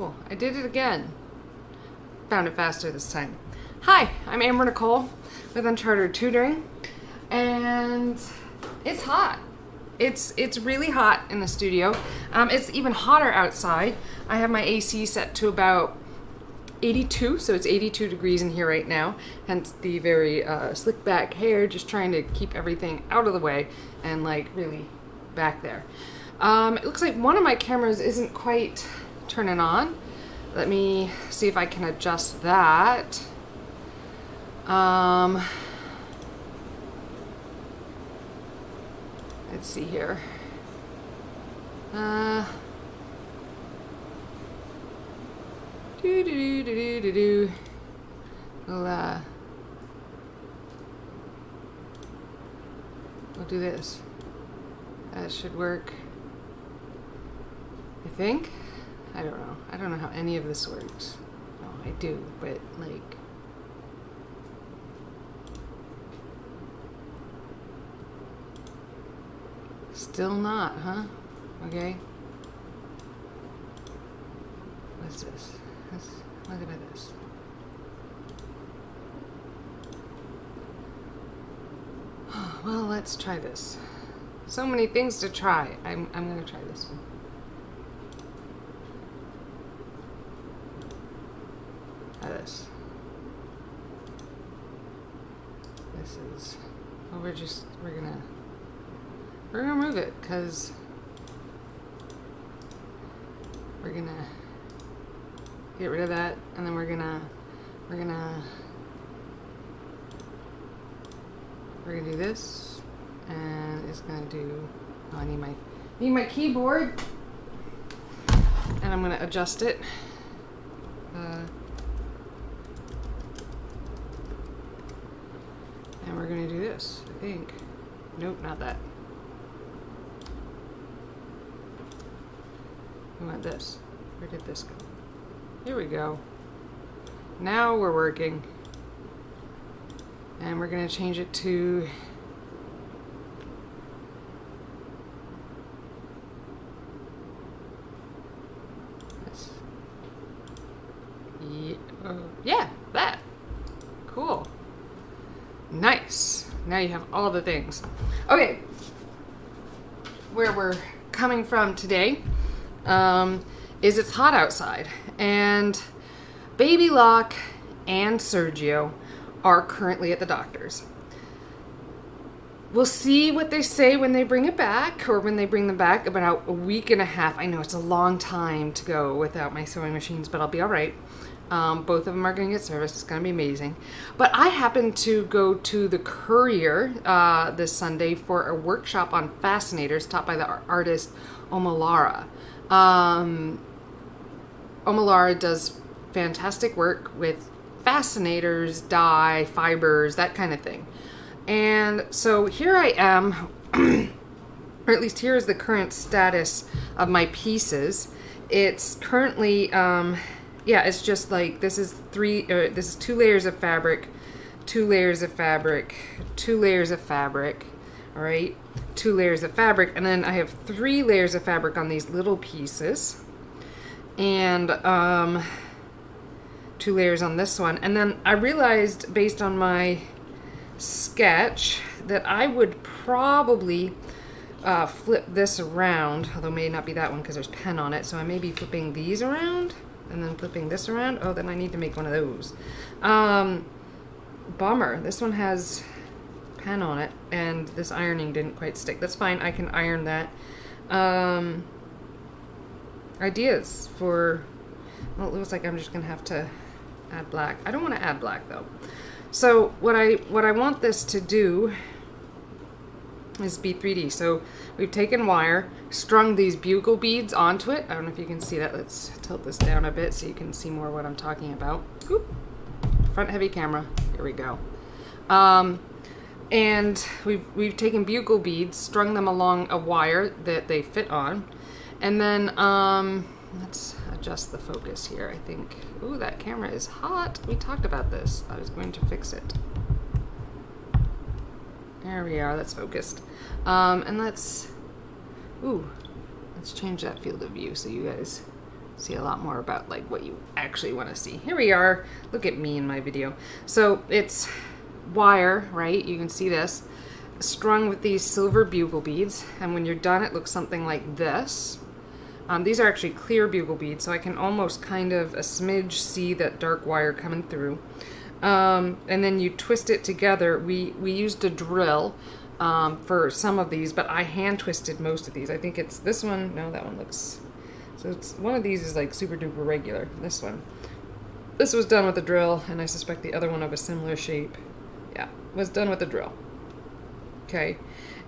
I did it again. Found it faster this time. Hi, I'm Amber Nicole with Unchartered Tutoring, and it's hot. It's it's really hot in the studio. Um, it's even hotter outside. I have my AC set to about 82, so it's 82 degrees in here right now. Hence the very uh, slick back hair, just trying to keep everything out of the way and like really back there. Um, it looks like one of my cameras isn't quite turning on. Let me see if I can adjust that. Um, let's see here. Uh, do do do do do do. We'll uh, we'll do this. That should work. I think. I don't know. I don't know how any of this works. No, I do, but like. Still not, huh? Okay. What's this? Let's look at this. Well, let's try this. So many things to try. I'm, I'm gonna try this one. Try this. This is, well, we're just, we're gonna, we're gonna move it, because we're gonna get rid of that, and then we're gonna, we're gonna, we're gonna do this, and it's gonna do, oh, I need my, need my keyboard, and I'm gonna adjust it. Uh, and we're gonna do this, I think. Nope, not that. We want this. Where did this go? Here we go. Now we're working. And we're gonna change it to uh, yeah, that. Cool. Nice. Now you have all the things. Okay. Where we're coming from today um, is it's hot outside. And Baby Lock and Sergio are currently at the doctor's. We'll see what they say when they bring it back, or when they bring them back about a week and a half. I know it's a long time to go without my sewing machines, but I'll be all right. Um, both of them are going to get serviced. It's going to be amazing. But I happened to go to the Currier uh, this Sunday for a workshop on fascinators taught by the artist Omolara. Um, Omolara does fantastic work with fascinators, dye, fibers, that kind of thing. And so here I am, or at least here is the current status of my pieces. It's currently, um, yeah, it's just like this is three, uh, this is two layers of fabric, two layers of fabric, two layers of fabric, all right, two layers of fabric, and then I have three layers of fabric on these little pieces, and um, two layers on this one. And then I realized based on my sketch that I would probably uh, flip this around, although it may not be that one because there's pen on it, so I may be flipping these around and then flipping this around. Oh, then I need to make one of those. Um, bummer. This one has pen on it and this ironing didn't quite stick. That's fine. I can iron that. Um, ideas for, well, it looks like I'm just going to have to add black. I don't want to add black though. So what I what I want this to do is be 3D. So we've taken wire, strung these bugle beads onto it. I don't know if you can see that. Let's tilt this down a bit so you can see more what I'm talking about. Oop. Front heavy camera. Here we go. Um, and we've, we've taken bugle beads, strung them along a wire that they fit on. And then, um, let's adjust the focus here, I think. Ooh, that camera is hot. We talked about this. I was going to fix it. There we are, that's focused. Um, and let's, ooh, let's change that field of view so you guys see a lot more about like what you actually want to see. Here we are. Look at me in my video. So it's wire, right? You can see this strung with these silver bugle beads. And when you're done, it looks something like this. Um, these are actually clear bugle beads, so I can almost kind of a smidge see that dark wire coming through. Um, and then you twist it together. We, we used a drill um, for some of these, but I hand twisted most of these. I think it's this one. No, that one looks so it's one of these is like super duper regular. This one. This was done with a drill, and I suspect the other one of a similar shape, yeah, was done with a drill. Okay,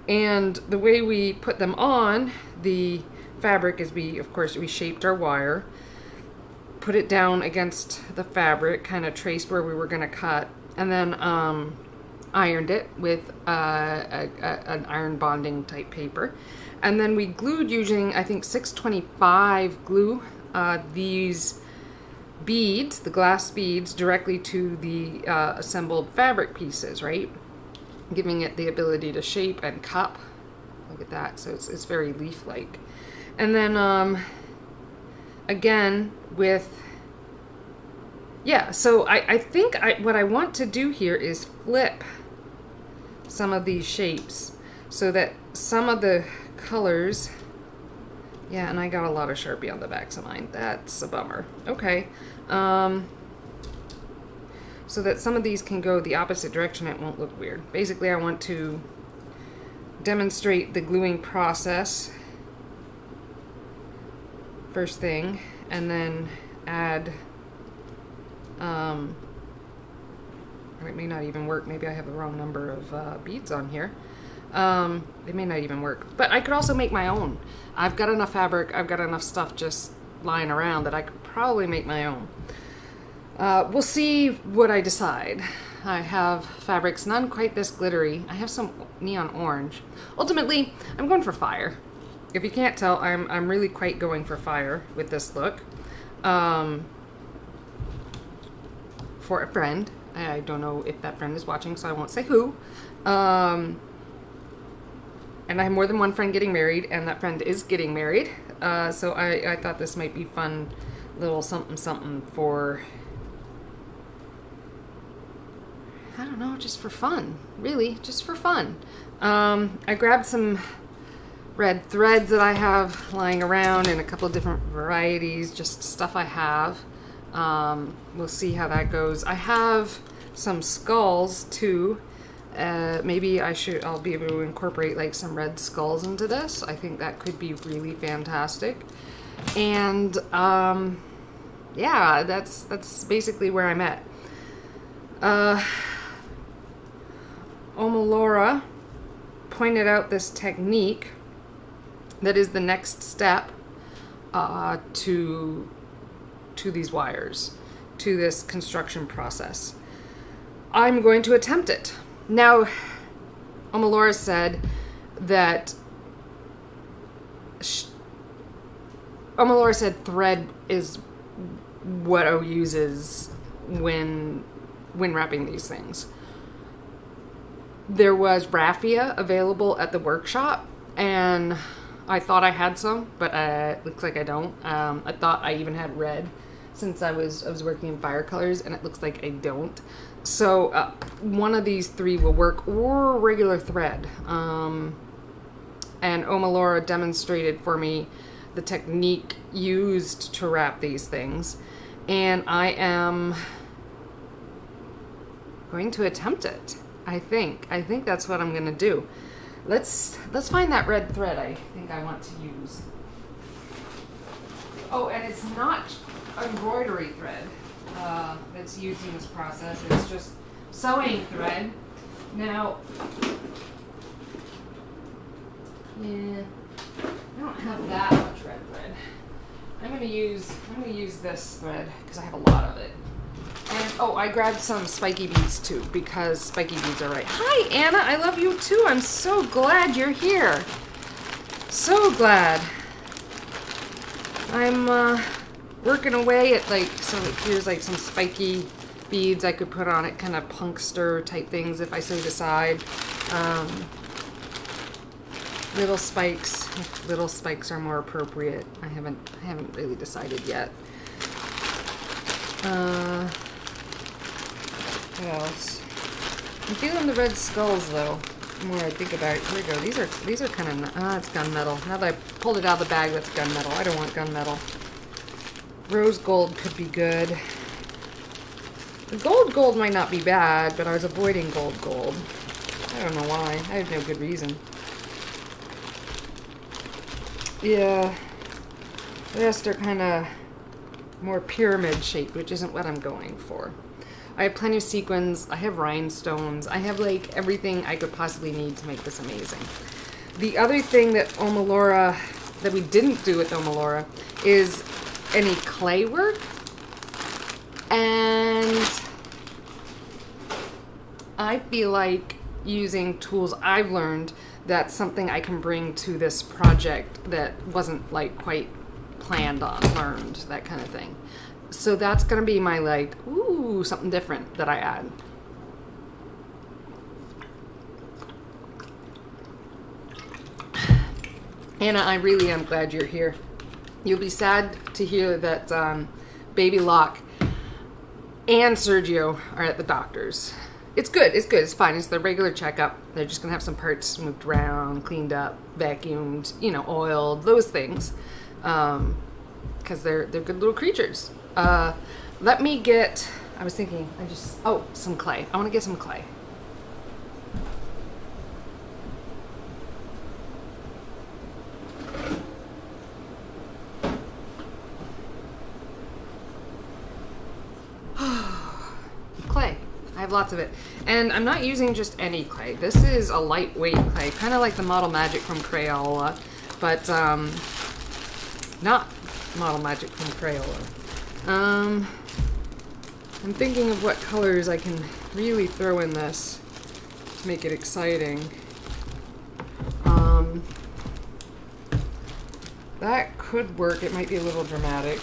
and the way we put them on the fabric is we, of course, we shaped our wire, put it down against the fabric, kind of traced where we were going to cut, and then um, ironed it with uh, a, a, an iron bonding type paper. And then we glued using, I think, 625 glue uh, these beads, the glass beads, directly to the uh, assembled fabric pieces, right? Giving it the ability to shape and cup. Look at that. So it's, it's very leaf-like. And then, um, again, with... Yeah, so I, I think I, what I want to do here is flip some of these shapes so that some of the colors. Yeah, and I got a lot of Sharpie on the backs of mine. That's a bummer. Okay. Um, so that some of these can go the opposite direction, it won't look weird. Basically, I want to demonstrate the gluing process first thing, and then add, um, it may not even work. Maybe I have the wrong number of uh, beads on here. Um, it may not even work. But I could also make my own. I've got enough fabric, I've got enough stuff just lying around that I could probably make my own. Uh, we'll see what I decide. I have fabrics, none quite this glittery. I have some neon orange. Ultimately, I'm going for fire. If you can't tell, I'm, I'm really quite going for fire with this look. Um, for a friend. I don't know if that friend is watching, so I won't say who. Um, and I have more than one friend getting married, and that friend is getting married. Uh, so I, I thought this might be fun, little something something for, I don't know, just for fun. Really, just for fun. Um, I grabbed some red threads that I have lying around in a couple of different varieties, just stuff I have. Um, we'll see how that goes. I have some skulls too uh, maybe I should, I'll be able to incorporate like some red skulls into this. I think that could be really fantastic. And um, yeah, that's, that's basically where I'm at. Uh, Omolara pointed out this technique that is the next step uh, to, to these wires, to this construction process. I'm going to attempt it. Now, Omolara said that Omolara said thread is what O uses when when wrapping these things. There was raffia available at the workshop, and I thought I had some, but uh, it looks like I don't. Um, I thought I even had red since I was I was working in fire colors, and it looks like I don't. So uh, one of these three will work, or regular thread. Um, and Omolara demonstrated for me the technique used to wrap these things, and I am going to attempt it. I think. I think that's what I'm gonna do. Let's let's find that red thread I think I want to use. Oh, and it's not embroidery thread uh, that's used in this process. It's just sewing thread. Now, yeah, I don't have that much red thread. I'm gonna use I'm gonna use this thread because I have a lot of it. And oh, I grabbed some spiky beads too because spiky beads are right. Hi Anna, I love you too. I'm so glad you're here. So glad. I'm uh working away at like, so here's like some spiky beads I could put on it, kind of punkster type things if I so decide. Um, little spikes. Little spikes are more appropriate. I haven't I haven't really decided yet. Uh, what else? I'm feeling the red skulls though. The more I think about it, here we go. These are these are kind of ah, it's gunmetal. Now that I pulled it out of the bag, that's gunmetal. I don't want gunmetal. Rose gold could be good. Gold gold might not be bad, but I was avoiding gold gold. I don't know why. I have no good reason. Yeah. The rest are kind of more pyramid shaped, which isn't what I'm going for. I have plenty of sequins. I have rhinestones. I have like everything I could possibly need to make this amazing. The other thing that Omolara, that we didn't do with Omolara, is any clay work. And I feel like using tools I've learned that's something I can bring to this project that wasn't like quite planned on, learned, that kind of thing. So that's gonna be my like, ooh, something different that I add. Anna, I really am glad you're here. You'll be sad to hear that um, Baby Lock and Sergio are at the doctor's. It's good, it's good, it's fine. It's the regular checkup. They're just gonna have some parts moved around, cleaned up, vacuumed, you know, oiled, those things. Um, because they're they're good little creatures. Uh, let me get. I was thinking. I just oh some clay. I want to get some clay. I have lots of it. And I'm not using just any clay. This is a lightweight clay, kind of like the Model Magic from Crayola, but um, not Model Magic from Crayola. Um, I'm thinking of what colors I can really throw in this to make it exciting. Um, that could work. It might be a little dramatic.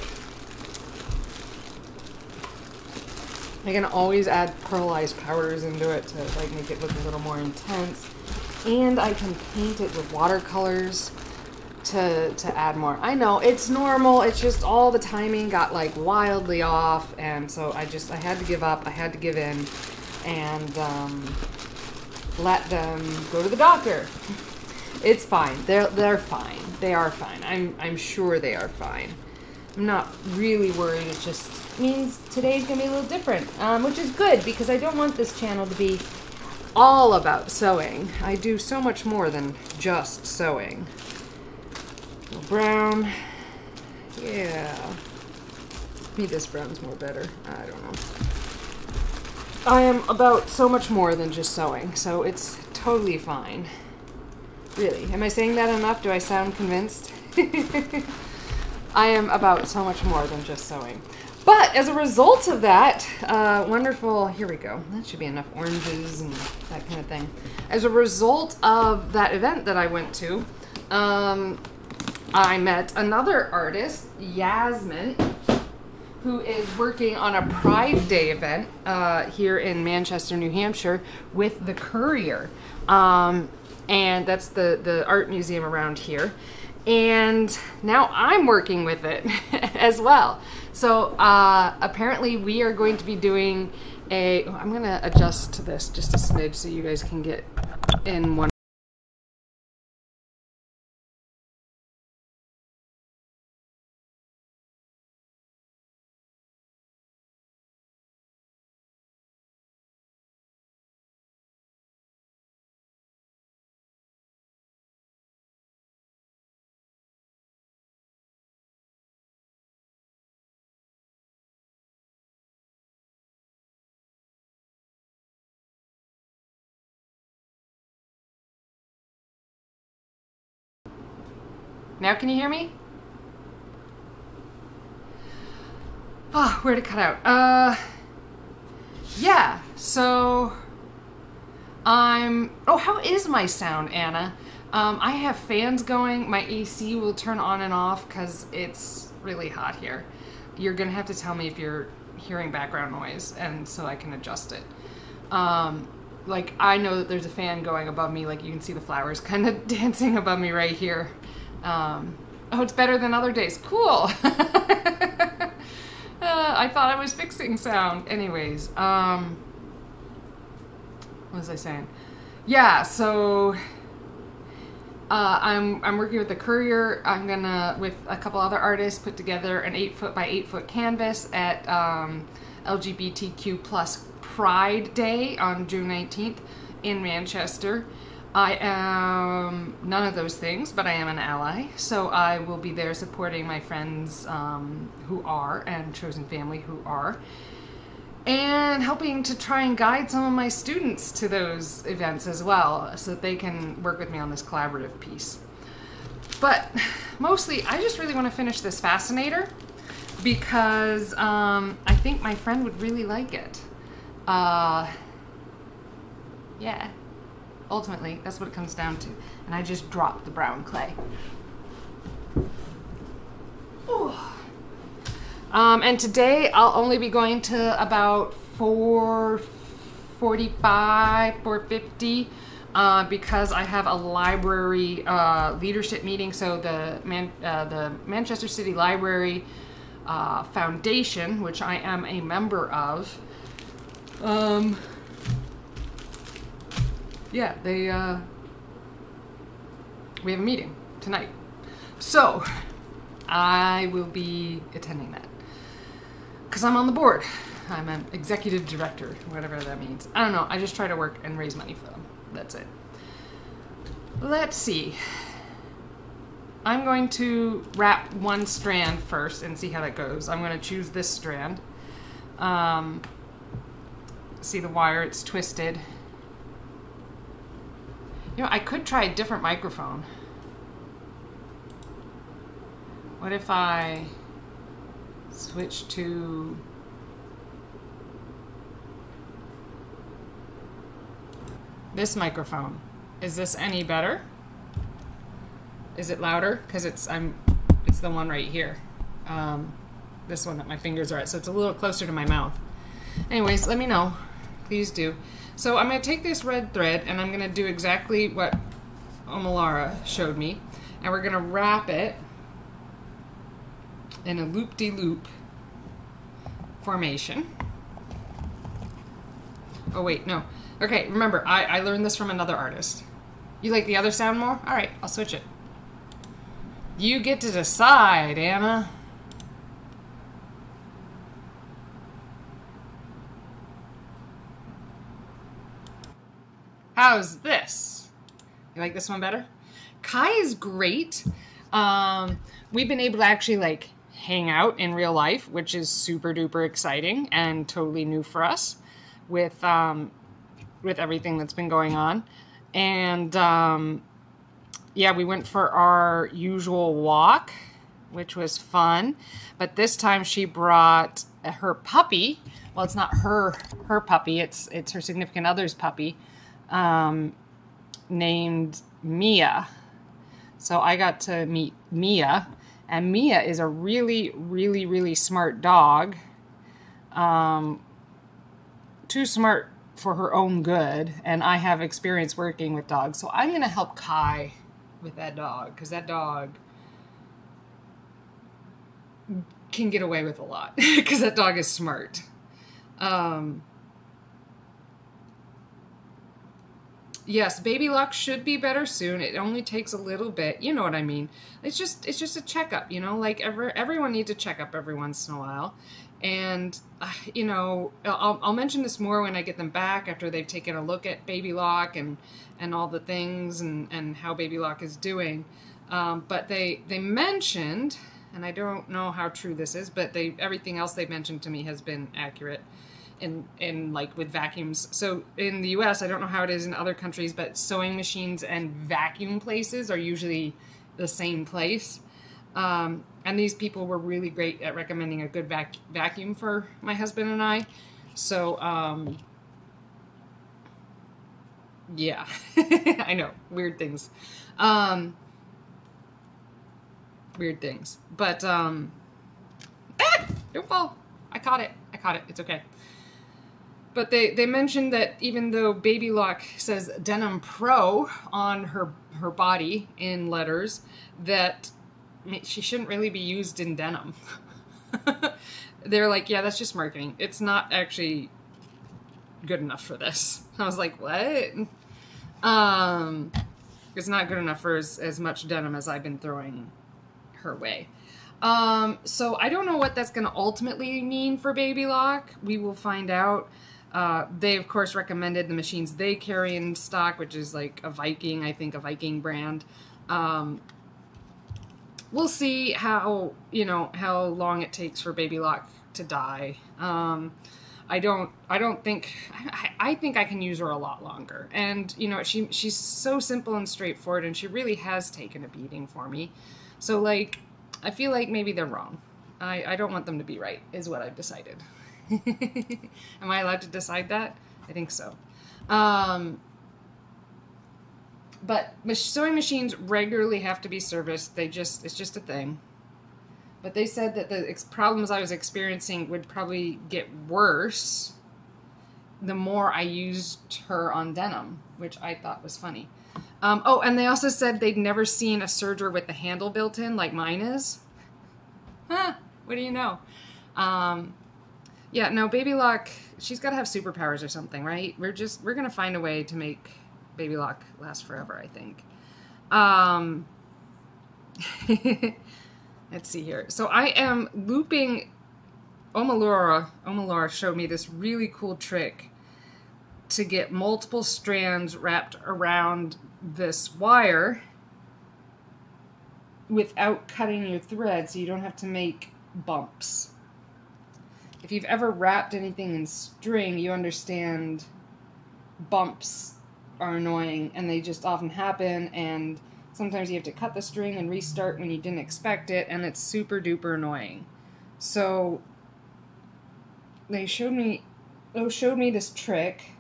I can always add pearlized powders into it to like make it look a little more intense. And I can paint it with watercolors to to add more. I know it's normal. It's just all the timing got like wildly off, and so I just I had to give up. I had to give in, and um, let them go to the doctor. It's fine. They're they're fine. They are fine. I'm I'm sure they are fine. I'm not really worried. It's just means today's gonna be a little different, um, which is good because I don't want this channel to be all about sewing. I do so much more than just sewing brown. Yeah. Maybe this brown's more better. I don't know. I am about so much more than just sewing, so it's totally fine. Really. Am I saying that enough? Do I sound convinced? I am about so much more than just sewing. But as a result of that, uh, wonderful, here we go. That should be enough oranges and that kind of thing. As a result of that event that I went to, um, I met another artist, Yasmin, who is working on a Pride Day event uh, here in Manchester, New Hampshire, with the Currier, um, and that's the the art museum around here. And now I'm working with it as well. So uh, apparently, we are going to be doing a. I'm going to adjust to this just a smidge so you guys can get in one. Now can you hear me? Oh, where to cut out? Uh, yeah, so I'm, oh, how is my sound, Anna? Um, I have fans going. My AC will turn on and off because it's really hot here. You're gonna have to tell me if you're hearing background noise and so I can adjust it. Um, like I know that there's a fan going above me. Like you can see the flowers kind of dancing above me right here. Um, oh, it's better than other days. Cool. uh, I thought I was fixing sound. Anyways, um, what was I saying? Yeah, so uh, I'm I'm working with the Currier. I'm gonna with a couple other artists put together an eight foot by eight foot canvas at um, LGBTQ plus Pride Day on June 19th in Manchester. I am none of those things, but I am an ally. So I will be there supporting my friends um, who are and chosen family who are, and helping to try and guide some of my students to those events as well, so that they can work with me on this collaborative piece. But mostly, I just really want to finish this fascinator because um, I think my friend would really like it. Uh, yeah ultimately, that's what it comes down to. And I just dropped the brown clay. Um, and today I'll only be going to about 445, 450. Uh, because I have a library uh, leadership meeting. So the Man- uh, the Manchester City Library uh, Foundation, which I am a member of, um, yeah, they, uh, we have a meeting tonight. So, I will be attending that. Because I'm on the board. I'm an executive director, whatever that means. I don't know. I just try to work and raise money for them. That's it. Let's see. I'm going to wrap one strand first and see how that goes. I'm going to choose this strand. Um, see the wire, it's twisted. You know, I could try a different microphone. What if I switch to... This microphone. Is this any better? Is it louder? Because it's I'm it's the one right here. Um, this one that my fingers are at, so it's a little closer to my mouth. Anyways, let me know. Please do. So I'm going to take this red thread and I'm going to do exactly what Omolara showed me. And we're going to wrap it in a loop-de-loop -loop formation. Oh wait, no. Okay, remember, I, I learned this from another artist. You like the other sound more? Alright, I'll switch it. You get to decide, Anna. How's this? You like this one better? Kai is great. Um, we've been able to actually like hang out in real life, which is super duper exciting and totally new for us with um, with everything that's been going on. And um, yeah, we went for our usual walk, which was fun. But this time she brought her puppy. Well, it's not her her puppy. It's it's her significant other's puppy um, named Mia. So I got to meet Mia, and Mia is a really, really, really smart dog. Um, too smart for her own good, and I have experience working with dogs, so I'm going to help Kai with that dog because that dog can get away with a lot because that dog is smart. Um, yes, Baby Lock should be better soon. It only takes a little bit. You know what I mean? It's just it's just a checkup, you know. Like every, everyone needs a checkup every once in a while, and uh, you know I'll, I'll mention this more when I get them back after they've taken a look at Baby Lock and and all the things and and how Baby Lock is doing. Um, but they they mentioned, and I don't know how true this is, but they everything else they mentioned to me has been accurate in in like with vacuums. So in the U.S., I don't know how it is in other countries, but sewing machines and vacuum places are usually the same place. Um, and these people were really great at recommending a good vac- vacuum for my husband and I. So um, yeah, I know weird things, um, weird things. But um, ah, don't fall. I caught it. I caught it. It's okay. But they, they mentioned that even though Baby Lock says Denim Pro on her her body in letters, that she shouldn't really be used in denim. They're like, yeah, that's just marketing. It's not actually good enough for this. I was like, what? Um, it's not good enough for as, as much denim as I've been throwing her way. Um, so I don't know what that's going to ultimately mean for Baby Lock. We will find out. Uh, they of course recommended the machines they carry in stock, which is like a Viking, I think a Viking brand. Um, we'll see how you know how long it takes for Baby Lock to die. Um, I don't. I don't think. I, I, think I can use her a lot longer. And you know, she she's so simple and straightforward, and she really has taken a beating for me. So like, I feel like maybe they're wrong. I I don't want them to be right. Is what I've decided. Am I allowed to decide that? I think so. Um, but sewing machines regularly have to be serviced. They just it's just a thing. But they said that the problems I was experiencing would probably get worse the more I used her on denim, which I thought was funny. Um, oh, and they also said they'd never seen a serger with the handle built in like mine is. Huh, what do you know? Um, yeah, no, Baby Lock, she's got to have superpowers or something, right? We're just, we're going to find a way to make Baby Lock last forever, I think. Um, let's see here. So I am looping, Omolara, Omolara showed me this really cool trick to get multiple strands wrapped around this wire without cutting your thread so you don't have to make bumps if you've ever wrapped anything in string, you understand bumps are annoying and they just often happen and sometimes you have to cut the string and restart when you didn't expect it and it's super duper annoying. So they showed me oh showed me this trick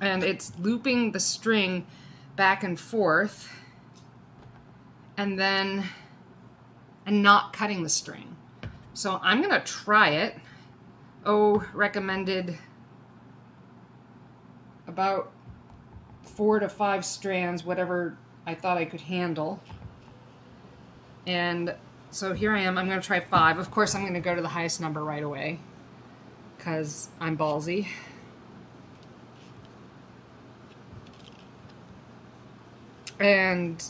and it's looping the string back and forth and then and not cutting the string. So I'm going to try it. Oh, recommended about four to five strands, whatever I thought I could handle. And so here I am. I'm going to try five. Of course, I'm going to go to the highest number right away because I'm ballsy. And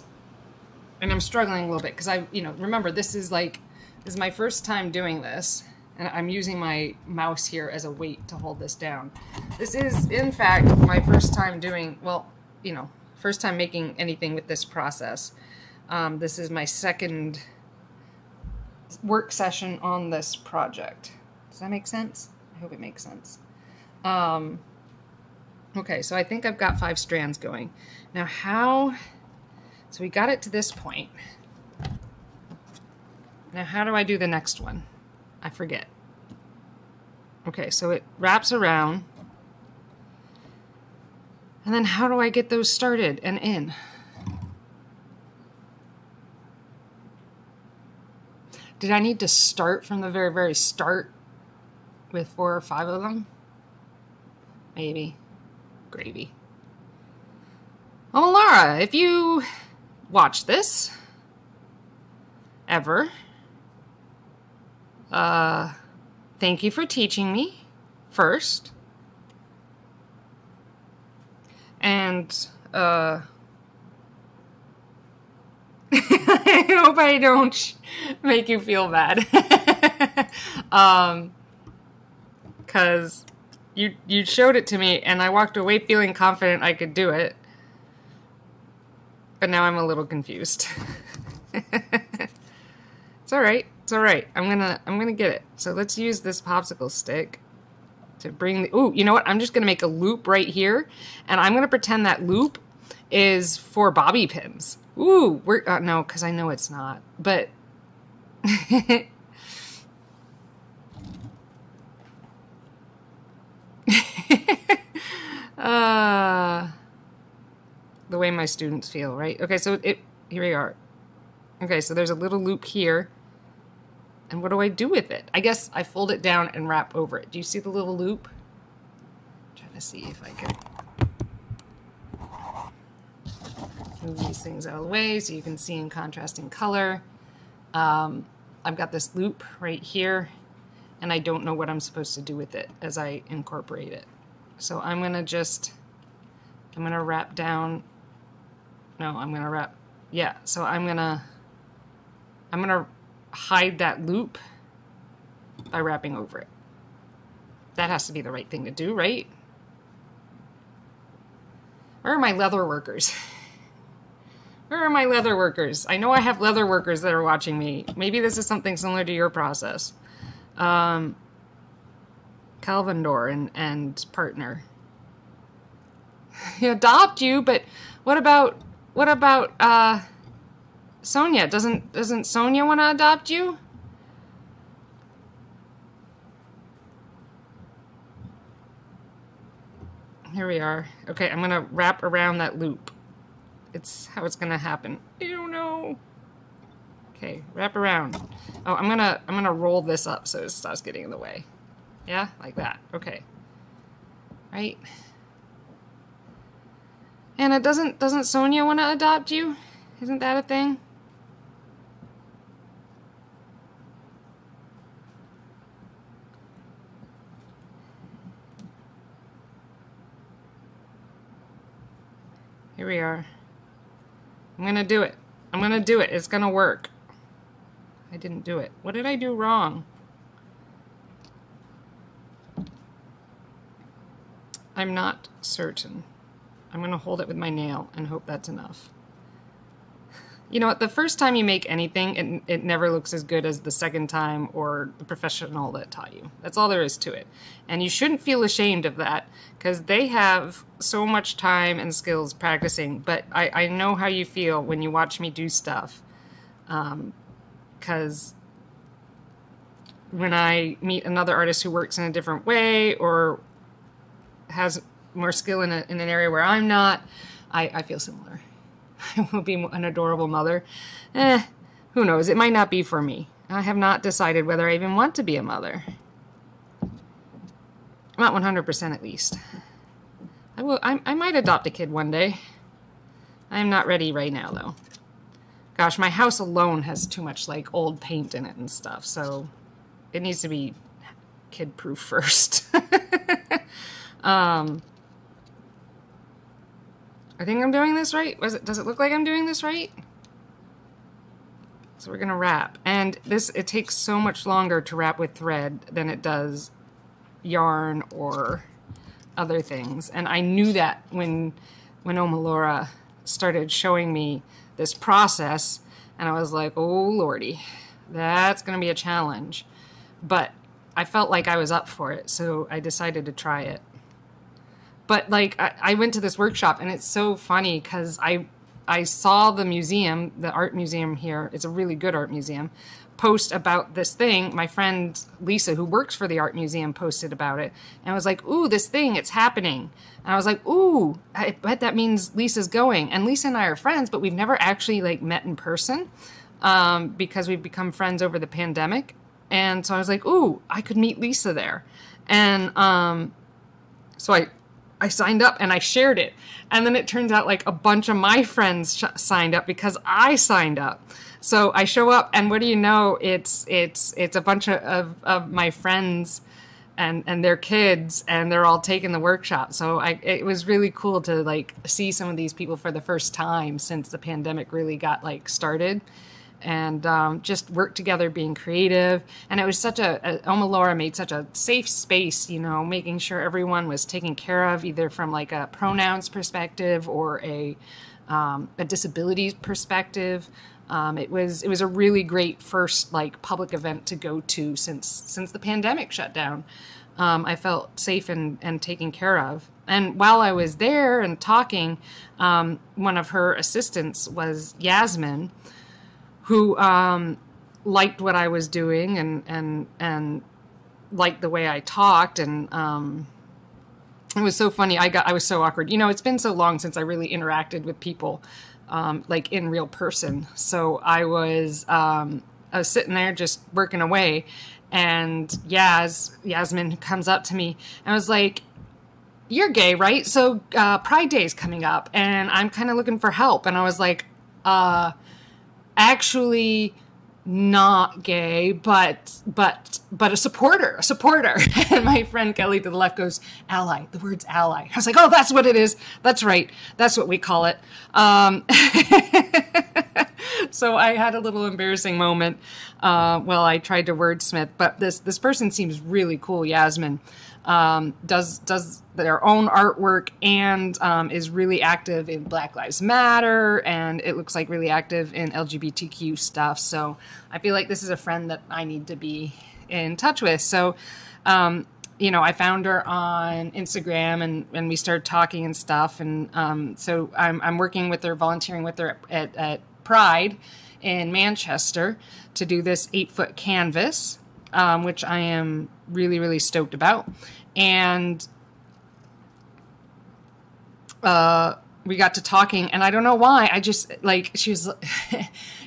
and I'm struggling a little bit because I, you know, remember this is like, this is my first time doing this, and I'm using my mouse here as a weight to hold this down. This is, in fact, my first time doing, well, you know, first time making anything with this process. Um, this is my second work session on this project. Does that make sense? I hope it makes sense. Um, okay, so I think I've got five strands going. Now, how so we got it to this point. Now how do I do the next one? I forget. Okay, so it wraps around. And then how do I get those started and in? Did I need to start from the very, very start with four or five of them? Maybe. Gravy. Oh, Laura, if you watch this ever. Uh, thank you for teaching me first. And uh, I hope I don't make you feel bad. um, cause you you showed it to me and I walked away feeling confident I could do it. But now I'm a little confused. it's all right. It's all right. I'm gonna I'm gonna get it. So let's use this popsicle stick to bring the. Ooh, you know what? I'm just gonna make a loop right here, and I'm gonna pretend that loop is for bobby pins. Ooh, we're uh, no, because I know it's not. But uh the way my students feel, right? Okay, so it here we are. Okay, so there's a little loop here. And what do I do with it? I guess I fold it down and wrap over it. Do you see the little loop? I'm trying to see if I can move these things out of the way so you can see in contrasting color. Um, I've got this loop right here and I don't know what I'm supposed to do with it as I incorporate it. So I'm going to just, I'm going to wrap down, no, I'm to wrap, yeah, so I'm to, I'm to hide that loop by wrapping over it. That has to be the right thing to do, right? Where are my leather workers? Where are my leather workers? I know I have leather workers that are watching me. Maybe this is something similar to your process. Um, Calvindor and, and partner. adopt you, but what about what about uh Sonia? Doesn't doesn't Sonia want to adopt you? Here we are. Okay, I'm gonna wrap around that loop. It's how it's gonna happen. I don't know. Okay, wrap around. Oh, I'm gonna I'm gonna roll this up so it stops getting in the way. Yeah, like that. Okay. Right. Anna, doesn't doesn't Sonia want to adopt you? Isn't that a thing? Here we are. I'm gonna do it. I'm gonna do it. It's gonna work. I didn't do it. What did I do wrong? I'm not certain. I'm going to hold it with my nail and hope that's enough. You know what? The first time you make anything, it, it never looks as good as the second time or the professional that taught you. That's all there is to it. And you shouldn't feel ashamed of that because they have so much time and skills practicing. But I, I know how you feel when you watch me do stuff. Because um, when I meet another artist who works in a different way or has more skill in, a, in an area where I'm not, I, I feel similar. I will be an adorable mother. Eh, who knows? It might not be for me. I have not decided whether I even want to be a mother. Not 100% at least. I will. I, I might adopt a kid one day. I am not ready right now, though. Gosh, my house alone has too much like old paint in it and stuff, so it needs to be kid-proof first. um, I think I'm doing this right. Was it, does it look like I'm doing this right? So we're gonna wrap. And this, it takes so much longer to wrap with thread than it does yarn or other things. And I knew that when, when Omolara started showing me this process and I was like, oh lordy, that's gonna be a challenge. But I felt like I was up for it, so I decided to try it but like I, I went to this workshop and it's so funny because I I saw the museum, the art museum here. It's a really good art museum. Post about this thing. My friend Lisa, who works for the art museum, posted about it and I was like, "Ooh, this thing, it's happening." And I was like, "Ooh, I bet that means Lisa's going." And Lisa and I are friends, but we've never actually like met in person um, because we've become friends over the pandemic. And so I was like, "Ooh, I could meet Lisa there." And um, so I I signed up and I shared it. And then it turns out like a bunch of my friends sh- signed up because I signed up. So I show up and what do you know? It's it's it's a bunch of, of, of my friends and and their kids and they're all taking the workshop. So I it was really cool to like see some of these people for the first time since the pandemic really got like started and um, just work together being creative and it was such a, a Omolara made such a safe space you know making sure everyone was taken care of either from like a pronouns perspective or a um, a disability perspective um, it was it was a really great first like public event to go to since since the pandemic shut down um, I felt safe and, and taken care of. And while I was there and talking, um, one of her assistants was Yasmin, who um, liked what I was doing and and and liked the way I talked and um, it was so funny. I got I was so awkward. You know, it's been so long since I really interacted with people um, like in real person. So I was um, I was sitting there just working away, and Yaz Yasmin comes up to me and I was like, "You're gay, right? So uh, Pride Day is coming up, and I'm kind of looking for help." And I was like, "Uh, actually." not gay, but but but a supporter, a supporter. And my friend Kelly to the left goes, ally. The word's ally. I was like, oh, that's what it is. That's right. That's what we call it. Um, so I had a little embarrassing moment uh, while I tried to wordsmith. But this this person seems really cool, Yasmin um, does does their own artwork and um, is really active in Black Lives Matter and it looks like really active in LGBTQ stuff. So I feel like this is a friend that I need to be in touch with. So um, you know, I found her on Instagram and, and we started talking and stuff. And um, so I'm, I'm working with her, volunteering with her at, at Pride in Manchester to do this eight foot canvas um, which I am really, really stoked about. And uh, we got to talking, and I don't know why. I just like she was.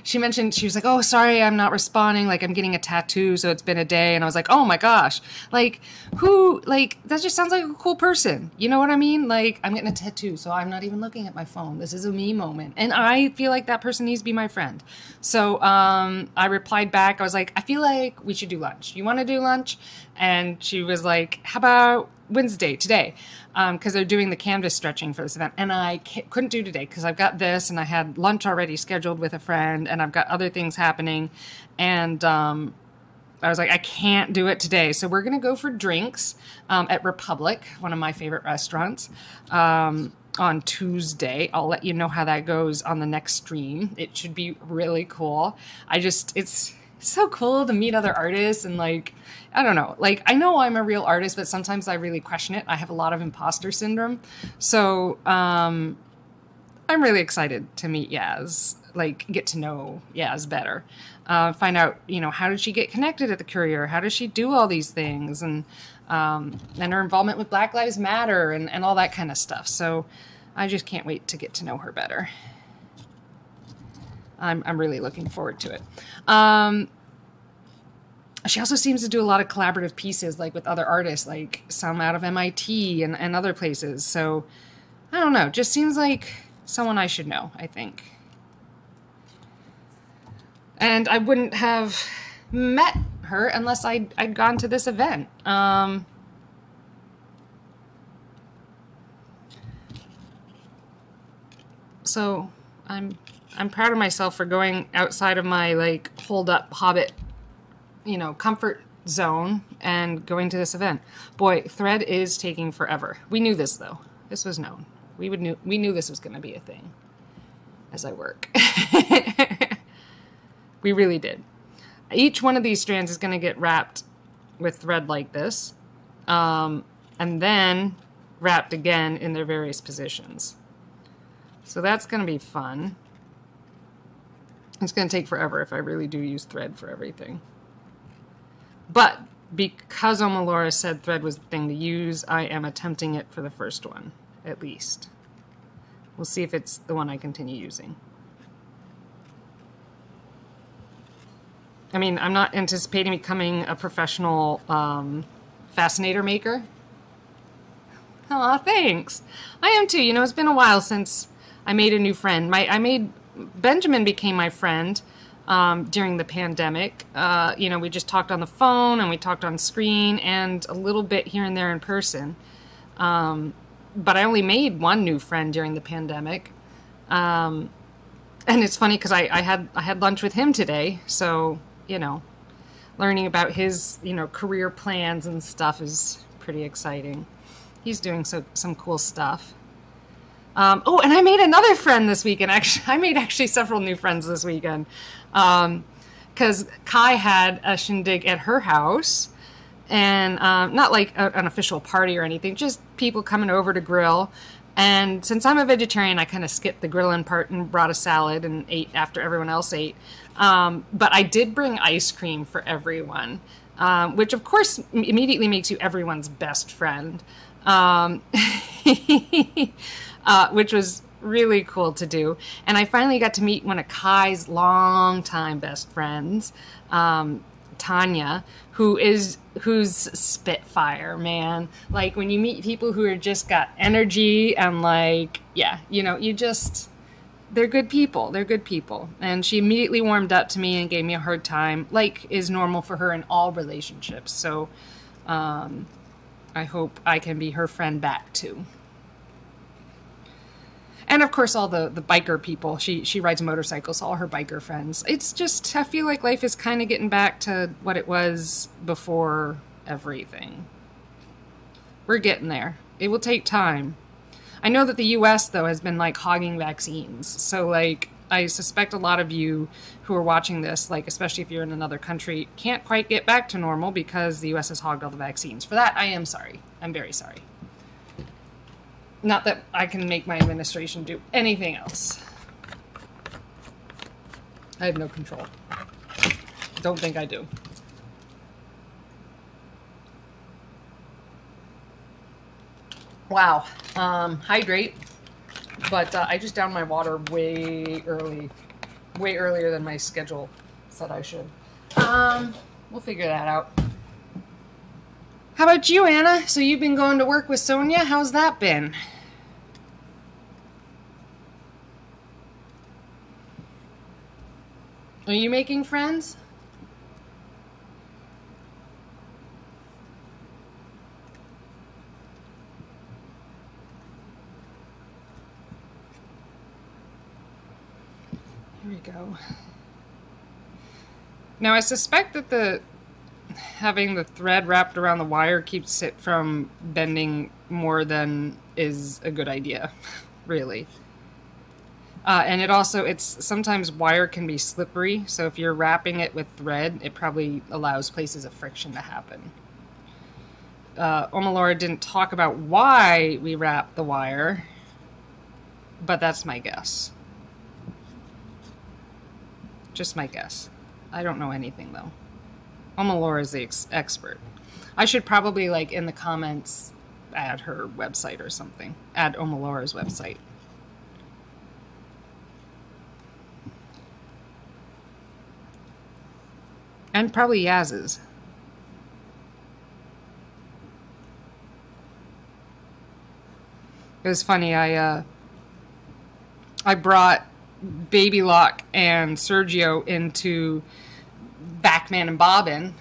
she mentioned she was like, "Oh, sorry, I'm not responding. Like, I'm getting a tattoo, so it's been a day." And I was like, "Oh my gosh, like who? Like that just sounds like a cool person. You know what I mean? Like, I'm getting a tattoo, so I'm not even looking at my phone. This is a me moment, and I feel like that person needs to be my friend. So um, I replied back. I was like, "I feel like we should do lunch. You want to do lunch?" And she was like, "How about Wednesday today?" Because um, they're doing the canvas stretching for this event. And I couldn't do today because I've got this and I had lunch already scheduled with a friend and I've got other things happening. And um, I was like, I can't do it today. So we're going to go for drinks um, at Republic, one of my favorite restaurants. Um, on Tuesday. I'll let you know how that goes on the next stream. It should be really cool. I just, it's so cool to meet other artists and like I don't know. Like I know I'm a real artist, but sometimes I really question it. I have a lot of imposter syndrome. So, um I'm really excited to meet Yaz, like get to know Yaz better. Uh, find out, you know, how did she get connected at the Currier? How does she do all these things? And um, and her involvement with Black Lives Matter and, and all that kind of stuff. So I just can't wait to get to know her better. I'm, I'm really looking forward to it. Um, she also seems to do a lot of collaborative pieces, like with other artists, like some out of MIT and, and other places. So I don't know, just seems like someone I should know, I think. And I wouldn't have met her unless I'd, I'd gone to this event. Um, so I'm I'm proud of myself for going outside of my like hold up hobbit, you know, comfort zone and going to this event. Boy, thread is taking forever. We knew this though. This was known. We would knew we knew this was going to be a thing as I work. we really did. Each one of these strands is going to get wrapped with thread like this, um, and then wrapped again in their various positions. So that's going to be fun. It's going to take forever if I really do use thread for everything. But because Omolara said thread was the thing to use, I am attempting it for the first one, at least. We'll see if it's the one I continue using. I mean, I'm not anticipating becoming a professional um, fascinator maker. Aw, thanks. I am too. You know, it's been a while since I made a new friend. My I made Benjamin became my friend um, during the pandemic. Uh, you know, we just talked on the phone and we talked on screen and a little bit here and there in person. Um, but I only made one new friend during the pandemic. Um, and it's funny because I, I had I had lunch with him today, so you know, learning about his you know career plans and stuff is pretty exciting. He's doing so some cool stuff. Um, oh, and I made another friend this weekend. Actually, I made actually several new friends this weekend because um, Kai had a shindig at her house, and um, not like a, an official party or anything, just people coming over to grill. And since I'm a vegetarian, I kind of skipped the grilling part and brought a salad and ate after everyone else ate. Um, but I did bring ice cream for everyone, um, which of course immediately makes you everyone's best friend. Uh, which was really cool to do. And I finally got to meet one of Kai's longtime best friends, um, Tanya, who is who's spitfire, man. Like when you meet people who are just got energy and like, yeah, you know, you just they're good people. They're good people. And she immediately warmed up to me and gave me a hard time, like is normal for her in all relationships. So um, I hope I can be her friend back too. And of course, all the, the biker people. She she rides motorcycles. All her biker friends. It's just I feel like life is kind of getting back to what it was before everything. We're getting there. It will take time. I know that the U.S. though has been like hogging vaccines. So like I suspect a lot of you who are watching this, like especially if you're in another country, can't quite get back to normal because the U.S. has hogged all the vaccines. For that, I am sorry. I'm very sorry. Not that I can make my administration do anything else. I have no control. Don't think I do. Wow. Um, hydrate. But uh, I just downed my water way early. Way earlier than my schedule said I should. Um, we'll figure that out. How about you, Anna? So you've been going to work with Sonia? How's that been? Are you making friends? Here we go. Now I suspect that the having the thread wrapped around the wire keeps it from bending more than is a good idea, really. Uh, and it also, it's sometimes wire can be slippery, so if you're wrapping it with thread, it probably allows places of friction to happen. Uh, Omolara didn't talk about why we wrap the wire, but that's my guess. Just my guess. I don't know anything though. Omolara is the ex expert. I should probably, like, in the comments, add her website or something. Add Omolara's website. And probably Yaz's. It was funny, I, uh, I brought Baby Lock and Sergio into Backman and Bobbin.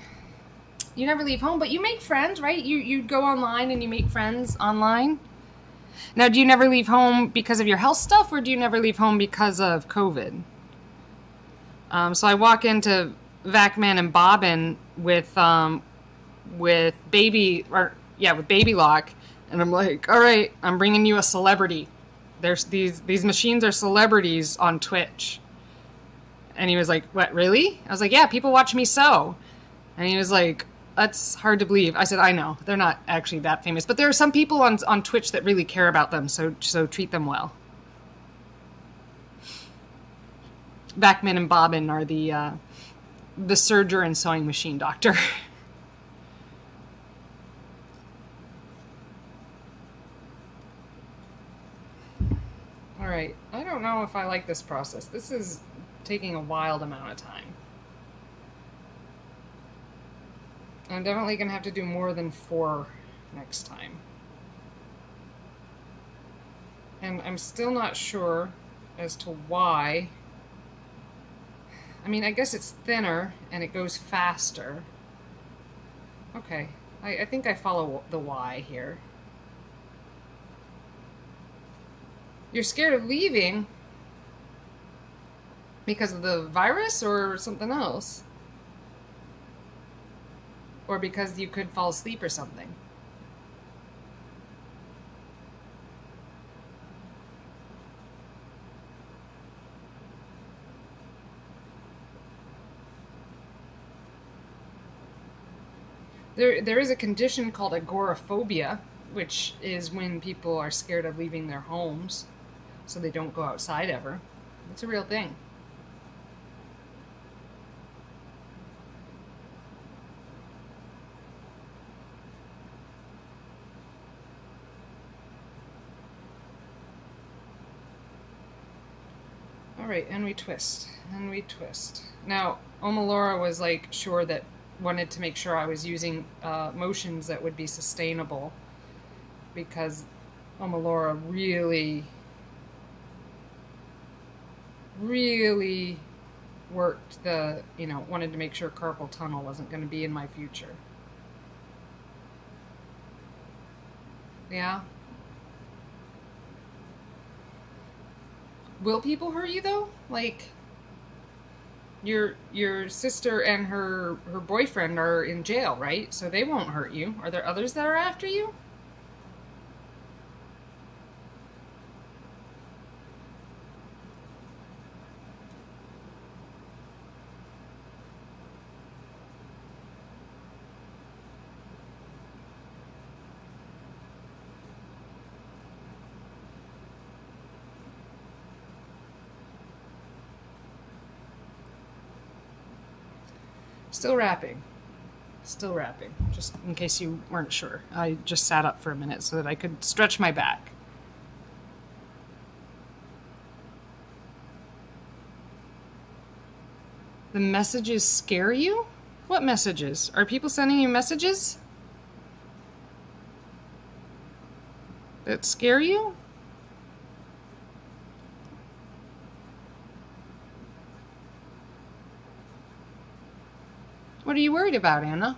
You never leave home, but you make friends, right? You you go online and you make friends online. Now, do you never leave home because of your health stuff, or do you never leave home because of COVID? Um, so I walk into Vacman and Bobbin with um, with baby or yeah with Baby Lock, and I'm like, all right, I'm bringing you a celebrity. There's these these machines are celebrities on Twitch. And he was like, "What? Really?" I was like, "Yeah, people watch me sew." And he was like, "That's hard to believe." I said, "I know. They're not actually that famous, but there are some people on on Twitch that really care about them, so so treat them well." Backman and Bobbin are the uh, the serger and sewing machine doctor. All right, I don't know if I like this process. This is taking a wild amount of time. I'm definitely going to have to do more than four next time. And I'm still not sure as to why. I mean, I guess it's thinner and it goes faster. Okay, I, I think I follow the why here. You're scared of leaving? Because of the virus or something else? Or because you could fall asleep or something? There, there is a condition called agoraphobia, which is when people are scared of leaving their homes, so they don't go outside ever. It's a real thing. All right, and we twist, and we twist. Now, Omolara was like sure that, wanted to make sure I was using uh, motions that would be sustainable because Omolara really, really worked the, you know, wanted to make sure carpal tunnel wasn't going to be in my future. Yeah? Will people hurt you though? Like your your sister and her her boyfriend are in jail, right? So they won't hurt you. Are there others that are after you? Still wrapping. Still wrapping, just in case you weren't sure. I just sat up for a minute so that I could stretch my back. The messages scare you? What messages? Are people sending you messages? That scare you? What are you worried about, Anna?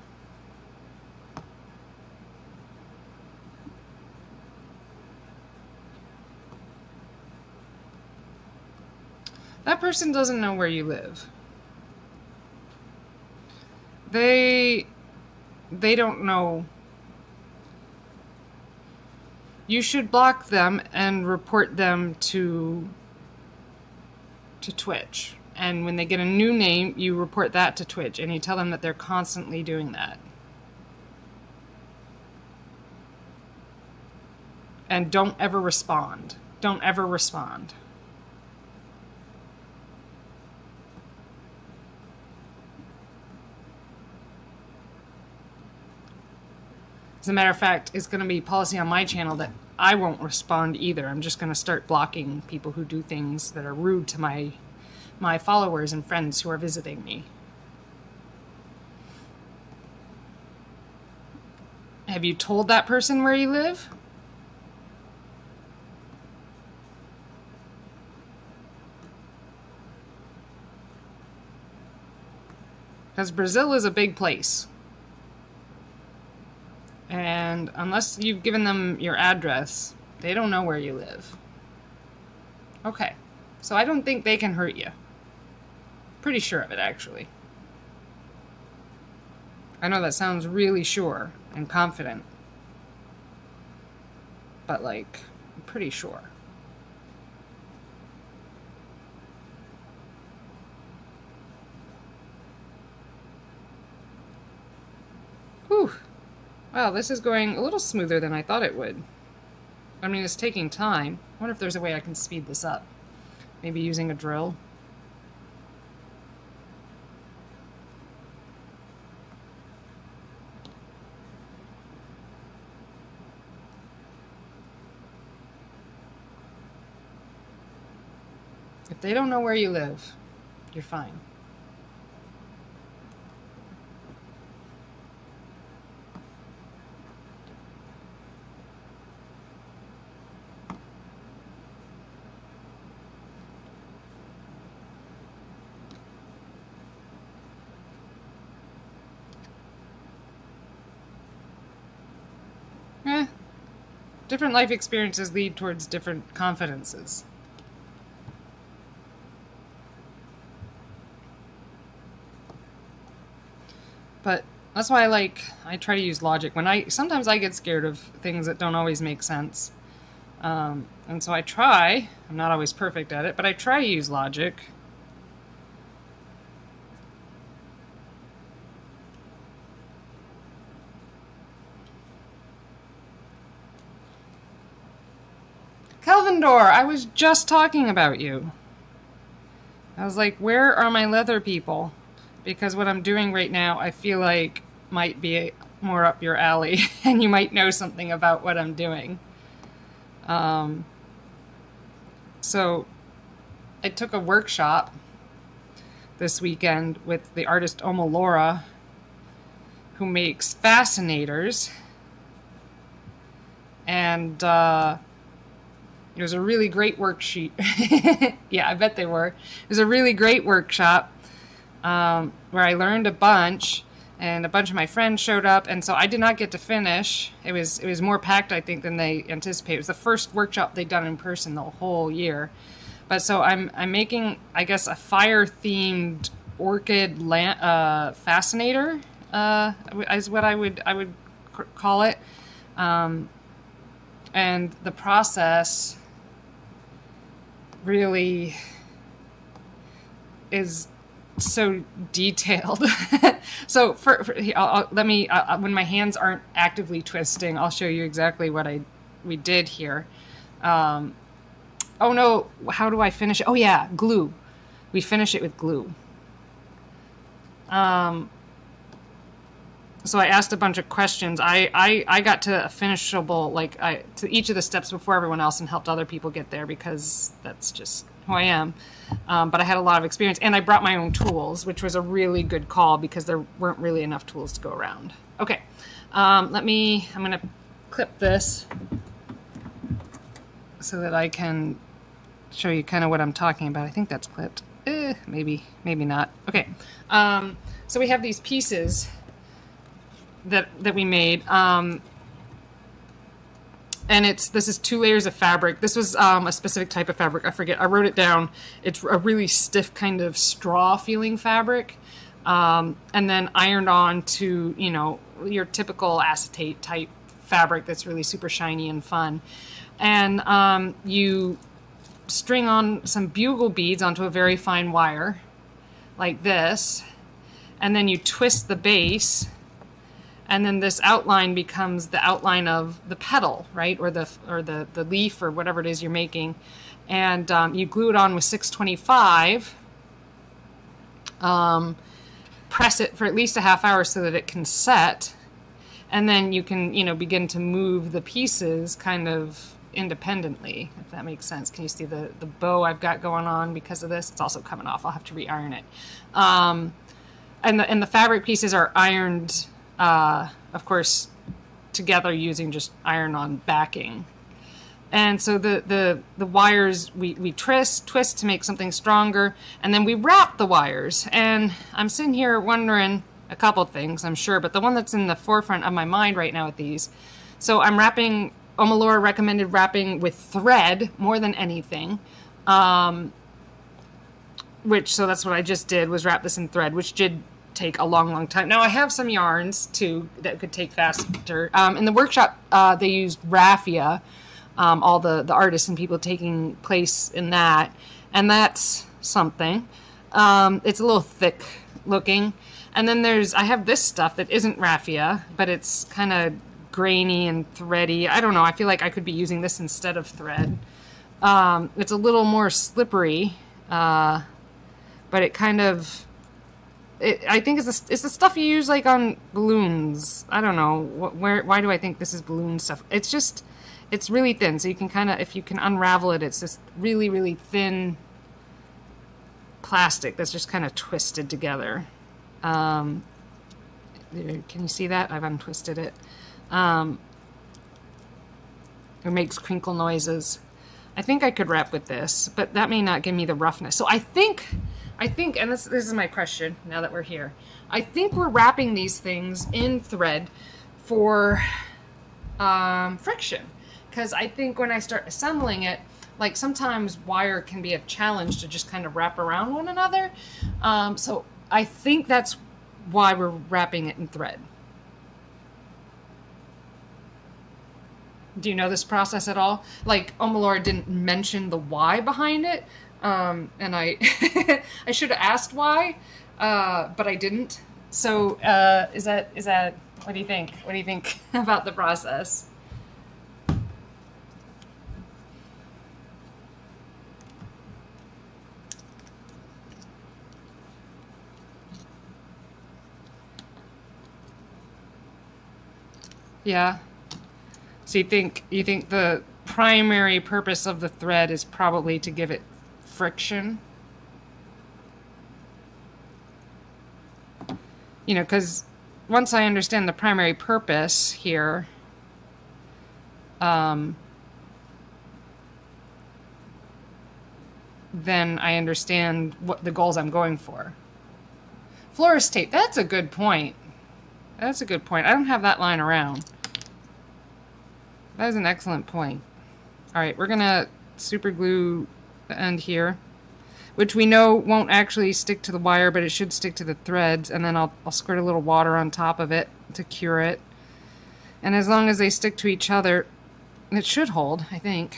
That person doesn't know where you live. They they don't know. You should block them and report them to to Twitch. And when they get a new name, you report that to Twitch and you tell them that they're constantly doing that. And don't ever respond. Don't ever respond. As a matter of fact, it's going to be policy on my channel that I won't respond either. I'm just going to start blocking people who do things that are rude to my my followers and friends who are visiting me. Have you told that person where you live? Because Brazil is a big place. And unless you've given them your address, they don't know where you live. Okay. So I don't think they can hurt you. Pretty sure of it, actually. I know that sounds really sure and confident. But, like, I'm pretty sure. Whew. Wow, this is going a little smoother than I thought it would. I mean, it's taking time. I wonder if there's a way I can speed this up. Maybe using a drill. They don't know where you live, you're fine. Eh, different life experiences lead towards different confidences. But that's why I like I try to use logic when I sometimes I get scared of things that don't always make sense. Um, and so I try. I'm not always perfect at it, but I try to use logic. Kelvindor, I was just talking about you. I was like, where are my leather people? Because what I'm doing right now, I feel like might be more up your alley, and you might know something about what I'm doing. Um, so, I took a workshop this weekend with the artist Omolara, who makes fascinators. And uh, it was a really great worksheet. yeah, I bet they were. It was a really great workshop um, where I learned a bunch, and a bunch of my friends showed up, and so I did not get to finish. It was it was more packed, I think, than they anticipated. It was the first workshop they'd done in person the whole year. But so I'm I'm making I guess a fire themed orchid uh, fascinator uh, is what I would I would call it. Um, and the process really is so detailed. so for, for I'll, I'll, let me uh, when my hands aren't actively twisting, I'll show you exactly what I we did here. Um, oh no, how do I finish it? Oh yeah, glue. We finish it with glue. Um, so I asked a bunch of questions. I, I, I got to a finishable, like, I, to each of the steps before everyone else and helped other people get there because that's just who I am. Um, but I had a lot of experience and I brought my own tools, which was a really good call because there weren't really enough tools to go around. Okay, um, let me, I'm to clip this so that I can show you kind of what I'm talking about. I think that's clipped. Eh, maybe, maybe not. Okay, um, so we have these pieces that that we made. Um, and it's this is two layers of fabric. This was um, a specific type of fabric. I forget. I wrote it down. It's a really stiff kind of straw feeling fabric, um, and then ironed on to you know your typical acetate type fabric that's really super shiny and fun. And um, you string on some bugle beads onto a very fine wire, like this, and then you twist the base and then this outline becomes the outline of the petal, right, or the or the the leaf or whatever it is you're making, and um, you glue it on with 625. Um, press it for at least a half hour so that it can set, and then you can you know begin to move the pieces kind of independently, if that makes sense. Can you see the the bow I've got going on because of this? It's also coming off. I'll have to re-iron it. Um, and the and the fabric pieces are ironed uh, of course, together using just iron-on backing. And so the, the, the wires, we, we twist, twist to make something stronger, and then we wrap the wires. And I'm sitting here wondering a couple things, I'm sure, but the one that's in the forefront of my mind right now with these. So I'm wrapping, Omolara recommended wrapping with thread more than anything. Um, which, so that's what I just did, was wrap this in thread, which did take a long, long time. Now I have some yarns too that could take faster. Um, in the workshop, uh, they used raffia, um, all the the artists and people taking place in that, and that's something. Um, it's a little thick looking, and then there's I have this stuff that isn't raffia, but it's kind of grainy and thready. I don't know. I feel like I could be using this instead of thread. Um, it's a little more slippery, uh, but it kind of it, I think it's the, it's the stuff you use like on balloons. I don't know where. Why do I think this is balloon stuff? It's just it's really thin, so you can kind of if you can unravel it, it's this really really thin plastic that's just kind of twisted together. Um, can you see that? I've untwisted it. Um, it makes crinkle noises. I think I could wrap with this, but that may not give me the roughness. So I think I think, and this, this is my question now that we're here. I think we're wrapping these things in thread for um, friction. Because I think when I start assembling it, like sometimes wire can be a challenge to just kind of wrap around one another. Um, so I think that's why we're wrapping it in thread. Do you know this process at all? Like, Omolara didn't mention the why behind it, um, and I I should have asked why, uh, but I didn't. So uh, is that is that what do you think? What do you think about the process? Yeah. So you think you think the primary purpose of the thread is probably to give it friction. You know, because once I understand the primary purpose here, um, then I understand what the goals I'm going for. Florist tape, that's a good point. That's a good point. I don't have that line around. That is an excellent point. All right, we're gonna super glue end here, which we know won't actually stick to the wire, but it should stick to the threads, and then I'll, I'll squirt a little water on top of it to cure it. And as long as they stick to each other, it should hold, I think.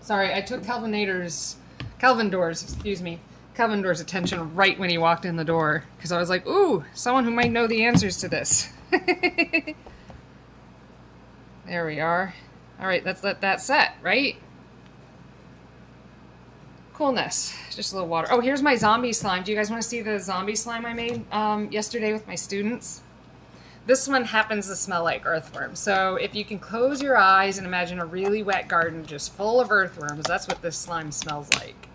Sorry, I took Kelvinator's, Kelvin Doors, excuse me, Kelvin Doors' attention right when he walked in the door because I was like, ooh, someone who might know the answers to this. there we are. All right, let's let that set, right? Coolness. Just a little water. Oh, here's my zombie slime. Do you guys want to see the zombie slime I made um, yesterday with my students? This one happens to smell like earthworms. So if you can close your eyes and imagine a really wet garden just full of earthworms, that's what this slime smells like.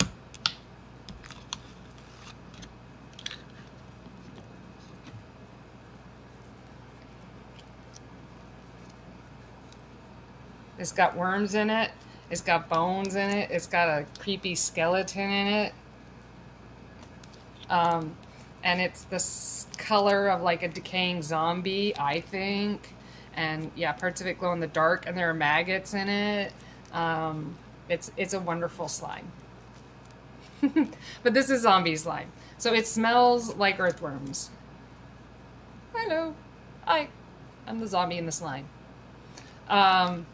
It's got worms in it. It's got bones in it. It's got a creepy skeleton in it. Um, and it's this color of like a decaying zombie, I think. And yeah, parts of it glow in the dark, and there are maggots in it. Um, it's it's a wonderful slime. but this is zombie slime, so it smells like earthworms. Hello, hi, I'm the zombie in the slime. Um,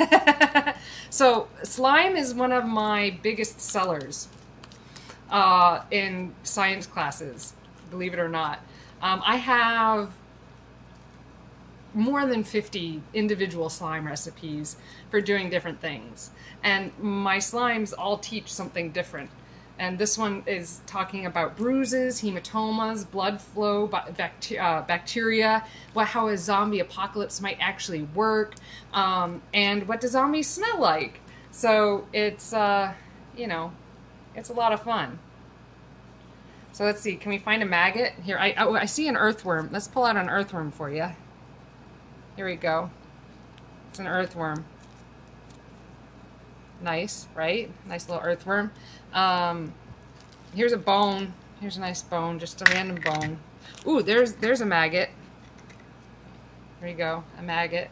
so slime is one of my biggest sellers uh, in science classes, believe it or not. Um, I have more than 50 individual slime recipes for doing different things. And my slimes all teach something different. And this one is talking about bruises, hematomas, blood flow, bacteria, uh, what, how a zombie apocalypse might actually work, um, and what do zombies smell like. So it's, uh, you know, it's a lot of fun. So let's see, can we find a maggot? Here, I, oh, I see an earthworm. Let's pull out an earthworm for you. Here we go. It's an earthworm. Nice, right? Nice little earthworm. Um, here's a bone. Here's a nice bone, just a random bone. Ooh, there's there's a maggot. There you go, a maggot.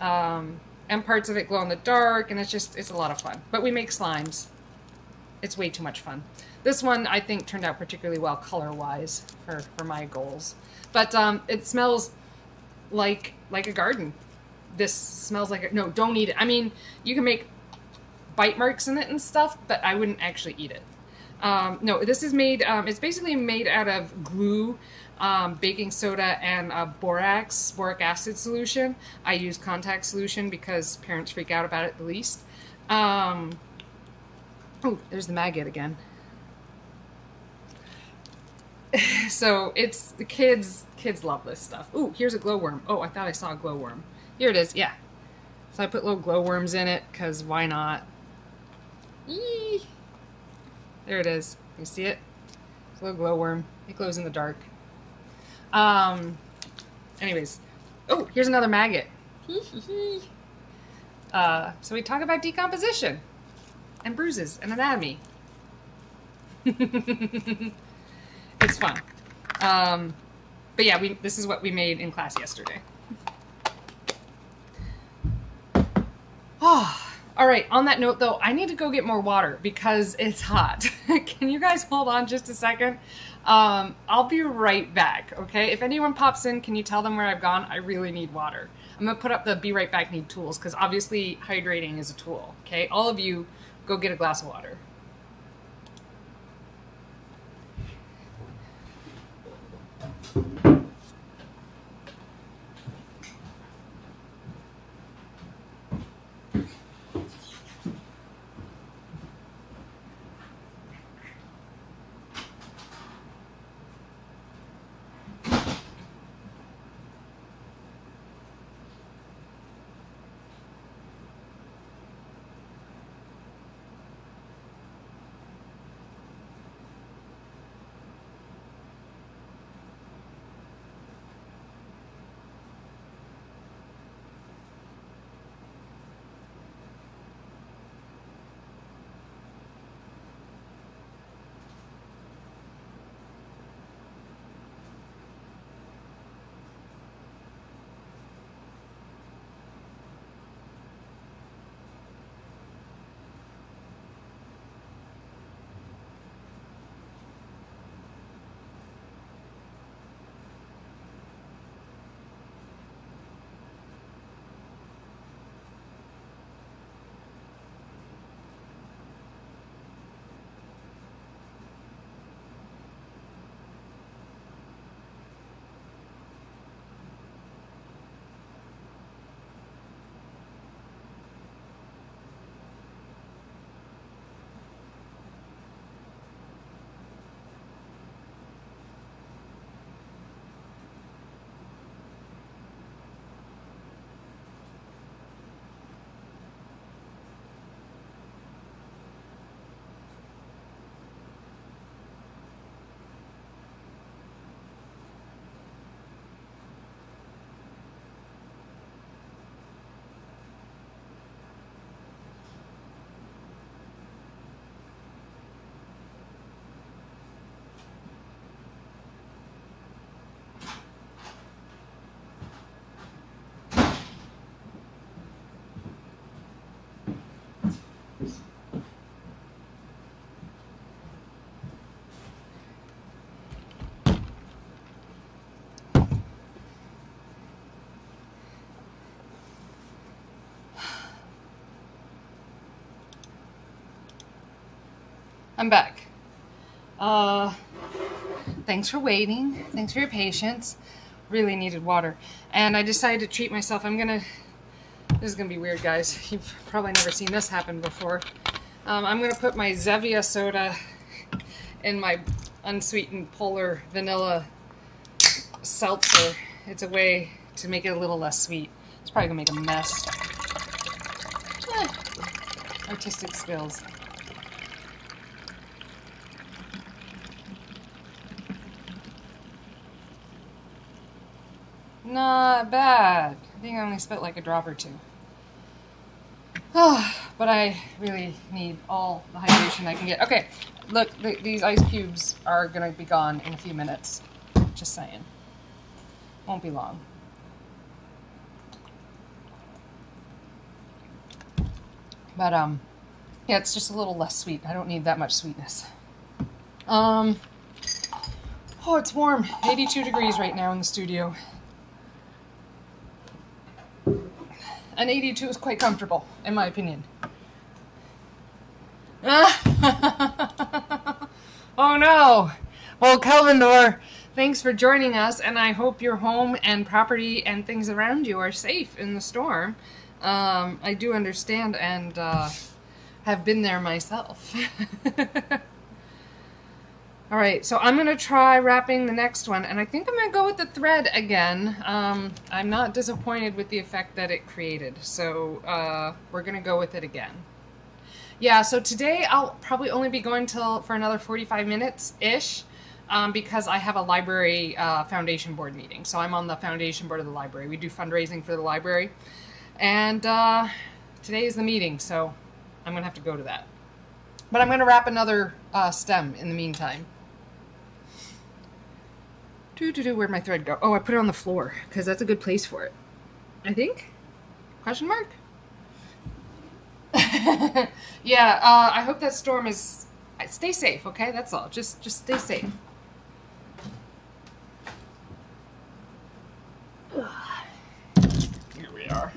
Um, and parts of it glow in the dark, and it's just, it's a lot of fun. But we make slimes. It's way too much fun. This one, I think, turned out particularly well color-wise for, for my goals. But um, it smells like like a garden. This smells like a, no, don't eat it. I mean, you can make bite marks in it and stuff, but I wouldn't actually eat it. Um, no, this is made, um, it's basically made out of glue, um, baking soda, and a borax, boric acid solution. I use contact solution because parents freak out about it the least. Um, oh, there's the maggot again. so it's the kids, kids love this stuff. Ooh, here's a glowworm. Oh, I thought I saw a glowworm. Here it is, yeah. So I put little glowworms in it because why not? Eee. There it is. You see it? It's a little glowworm. It glows in the dark. Um. Anyways. Oh, here's another maggot. uh, so we talk about decomposition and bruises and anatomy. it's fun. Um, but yeah, we this is what we made in class yesterday. Oh. All right, on that note though, I need to go get more water because it's hot. Can you guys hold on just a second? Um, I'll be right back, okay? If anyone pops in, can you tell them where I've gone? I really need water. I'm gonna put up the be right back need tools because obviously hydrating is a tool, okay? All of you, go get a glass of water. I'm back. Uh, thanks for waiting. Thanks for your patience. Really needed water. And I decided to treat myself. I'm gonna, this is gonna be weird, guys. You've probably never seen this happen before. Um, I'm gonna put my Zevia soda in my unsweetened polar vanilla seltzer. It's a way to make it a little less sweet. It's probably gonna make a mess. Eh, artistic skills. Not bad. I think I only spit like a drop or two. But I really need all the hydration I can get. Okay, look, th these ice cubes are gonna be gone in a few minutes. Just saying. Won't be long. But, um, yeah, it's just a little less sweet. I don't need that much sweetness. Um, oh, it's warm. 82 degrees right now in the studio. And 82 is quite comfortable, in my opinion. oh no! Well, Kelvindor, thanks for joining us, and I hope your home and property and things around you are safe in the storm. Um, I do understand and uh, have been there myself. All right, so I'm gonna try wrapping the next one, and I think I'm gonna go with the thread again. Um, I'm not disappointed with the effect that it created, so uh, we're gonna go with it again. Yeah, so today I'll probably only be going till for another 45 minutes-ish, um, because I have a library uh, foundation board meeting. So I'm on the foundation board of the library. We do fundraising for the library, and uh, today is the meeting, so I'm gonna have to go to that. But I'm gonna wrap another uh, stem in the meantime. Do do do. Where'd my thread go? Oh, I put it on the floor because that's a good place for it. I think. Question mark. yeah. Uh, I hope that storm is. Stay safe, okay? That's all. Just just stay safe. Here we are.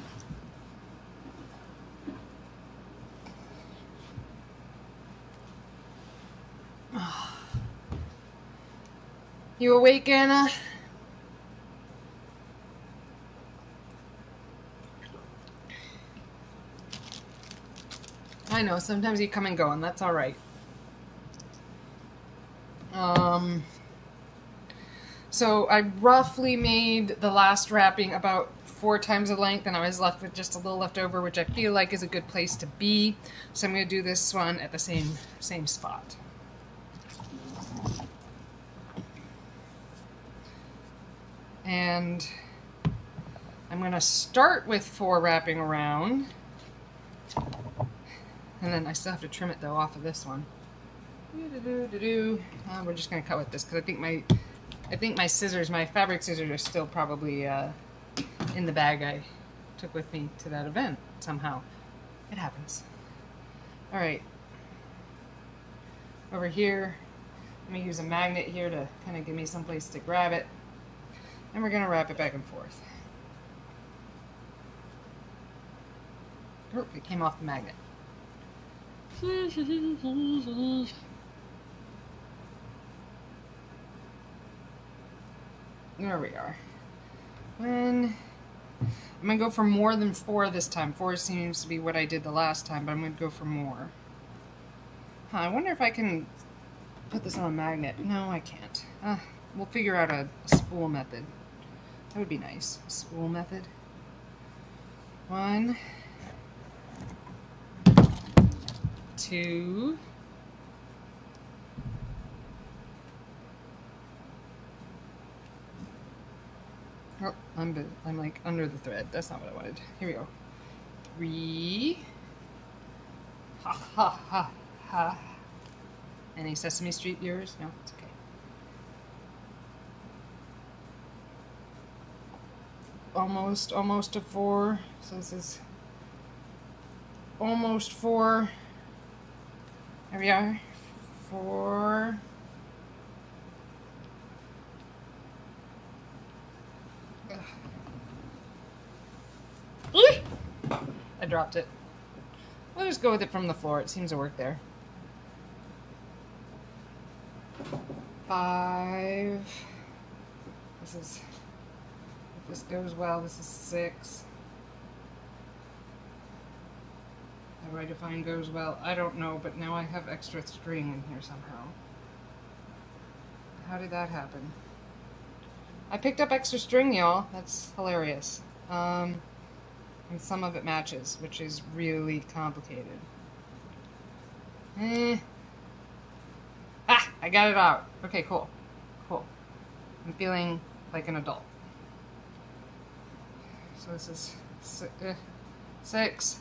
You awake, Anna? I know, sometimes you come and go, and that's alright. Um, so I roughly made the last wrapping about four times the length, and I was left with just a little left over, which I feel like is a good place to be. So I'm going to do this one at the same same spot. And I'm going to start with four wrapping around. And then I still have to trim it though off of this one. Uh, we're just going to cut with this because I think my I think my scissors, my fabric scissors are still probably uh, in the bag I took with me to that event somehow. It happens. All right. Over here, let me use a magnet here to kind of give me some place to grab it. And we're going to wrap it back and forth. Oh, it came off the magnet. There we are. When I'm gonna go for more than four this time. Four seems to be what I did the last time, but I'm gonna go for more. Huh, I wonder if I can put this on a magnet. No, I can't. Uh, we'll figure out a spool method. That would be nice. Spool method. One, two, Oh, I'm I'm like under the thread. That's not what I wanted. Here we go. Three. Ha ha ha ha. Any Sesame Street viewers? No, it's okay. Almost, almost to four. So this is almost four. There we are. Four. I dropped it. We'll just go with it from the floor. It seems to work there. five. This is, this goes well, this is six. How do I define goes well? I don't know, but now I have extra string in here somehow. How did that happen? I picked up extra string, y'all. That's hilarious. Um, and some of it matches, which is really complicated. Eh. Ah, I got it out. Okay, cool. Cool. I'm feeling like an adult. So this is six, uh, six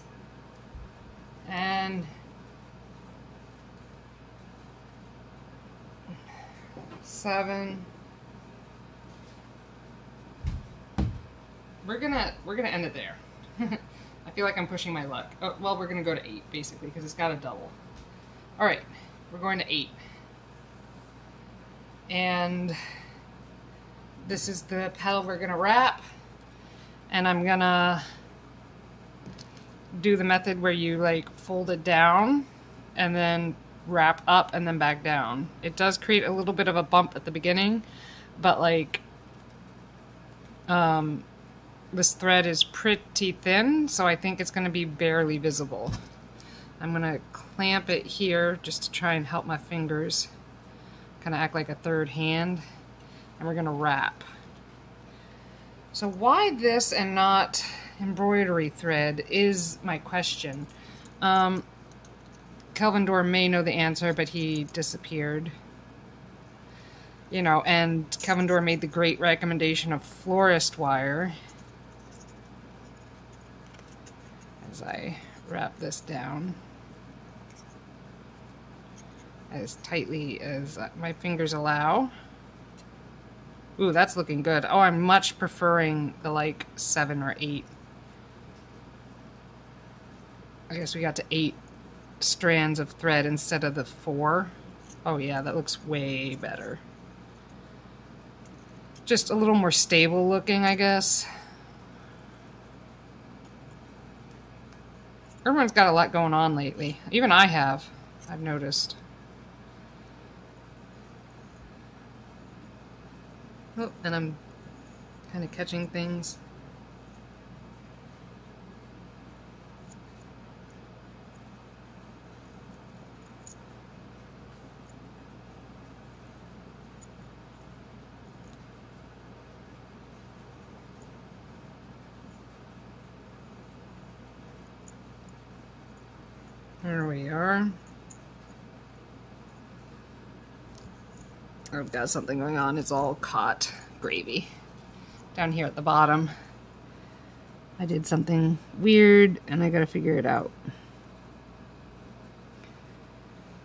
and seven. We're gonna we're gonna end it there. I feel like I'm pushing my luck. Oh, well, we're gonna go to eight basically because it's got a double. All right, we're going to eight, and this is the pedal we're gonna wrap, and I'm gonna do the method where you like fold it down and then wrap up and then back down. It does create a little bit of a bump at the beginning, but like um, this thread is pretty thin, so I think it's going to be barely visible. I'm going to clamp it here just to try and help my fingers kind of act like a third hand, and we're going to wrap. So why this and not embroidery thread is my question. Um, Kelvin Dorr may know the answer, but he disappeared. You know, and Kelvin Dorr made the great recommendation of florist wire. As I wrap this down as tightly as my fingers allow. Ooh, that's looking good. Oh, I'm much preferring the like seven or eight I guess we got to eight strands of thread instead of the four. Oh yeah, that looks way better. Just a little more stable looking, I guess. Everyone's got a lot going on lately. Even I have, I've noticed. Oh, and I'm kind of catching things. There we are. I've got something going on. It's all caught gravy. Down here at the bottom. I did something weird and I gotta figure it out.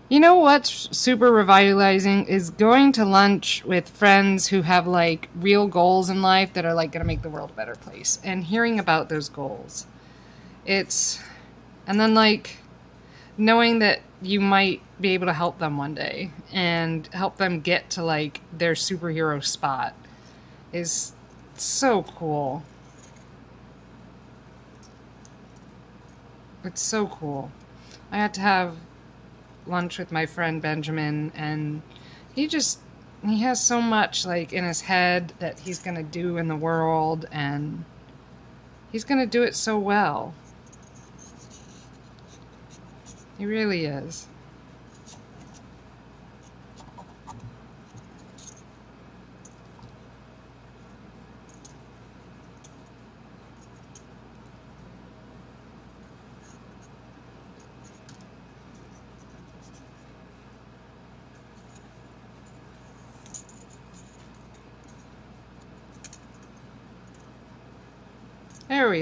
You know what's super revitalizing is going to lunch with friends who have like real goals in life that are like going to make the world a better place and hearing about those goals. It's and then like knowing that you might be able to help them one day and help them get to like their superhero spot is so cool. It's so cool. I had to have lunch with my friend Benjamin and he just he has so much like in his head that he's going to do in the world and he's going to do it so well. He really is.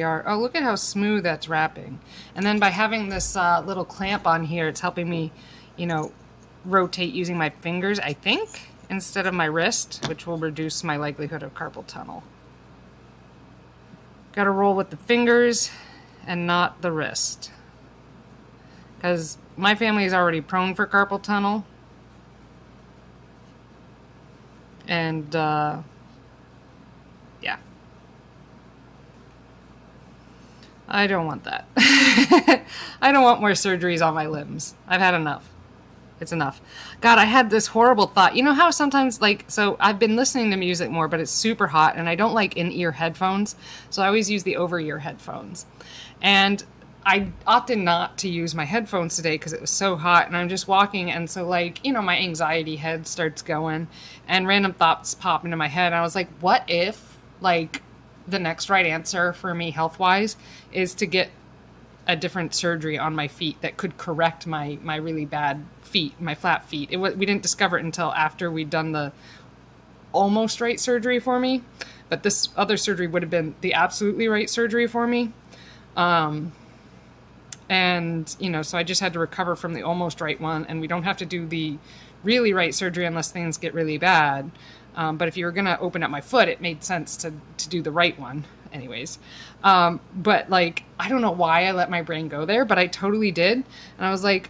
Are. Oh, look at how smooth that's wrapping. And then by having this uh, little clamp on here, it's helping me, you know, rotate using my fingers, I think, instead of my wrist, which will reduce my likelihood of carpal tunnel. Got to roll with the fingers and not the wrist. Because my family is already prone for carpal tunnel. And, uh, yeah. I don't want that. I don't want more surgeries on my limbs. I've had enough. it's enough. God, I had this horrible thought. You know how sometimes, like, so I've been listening to music more, but it's super hot, and I don't like in ear headphones, so I always use the over ear headphones. And I opted not to use my headphones today because it was so hot, and I'm just walking, and so, like, you know, my anxiety head starts going, and random thoughts pop into my head. I was like, what if, like, the next right answer for me health wise is to get a different surgery on my feet that could correct my my really bad feet, my flat feet. It was, we didn't discover it until after we'd done the almost right surgery for me, but this other surgery would have been the absolutely right surgery for me. Um, and you know, so I just had to recover from the almost right one, and we don't have to do the really right surgery unless things get really bad. Um, but if you were gonna open up my foot, it made sense to to do the right one anyways. Um, but like, I don't know why I let my brain go there, but I totally did. And I was like,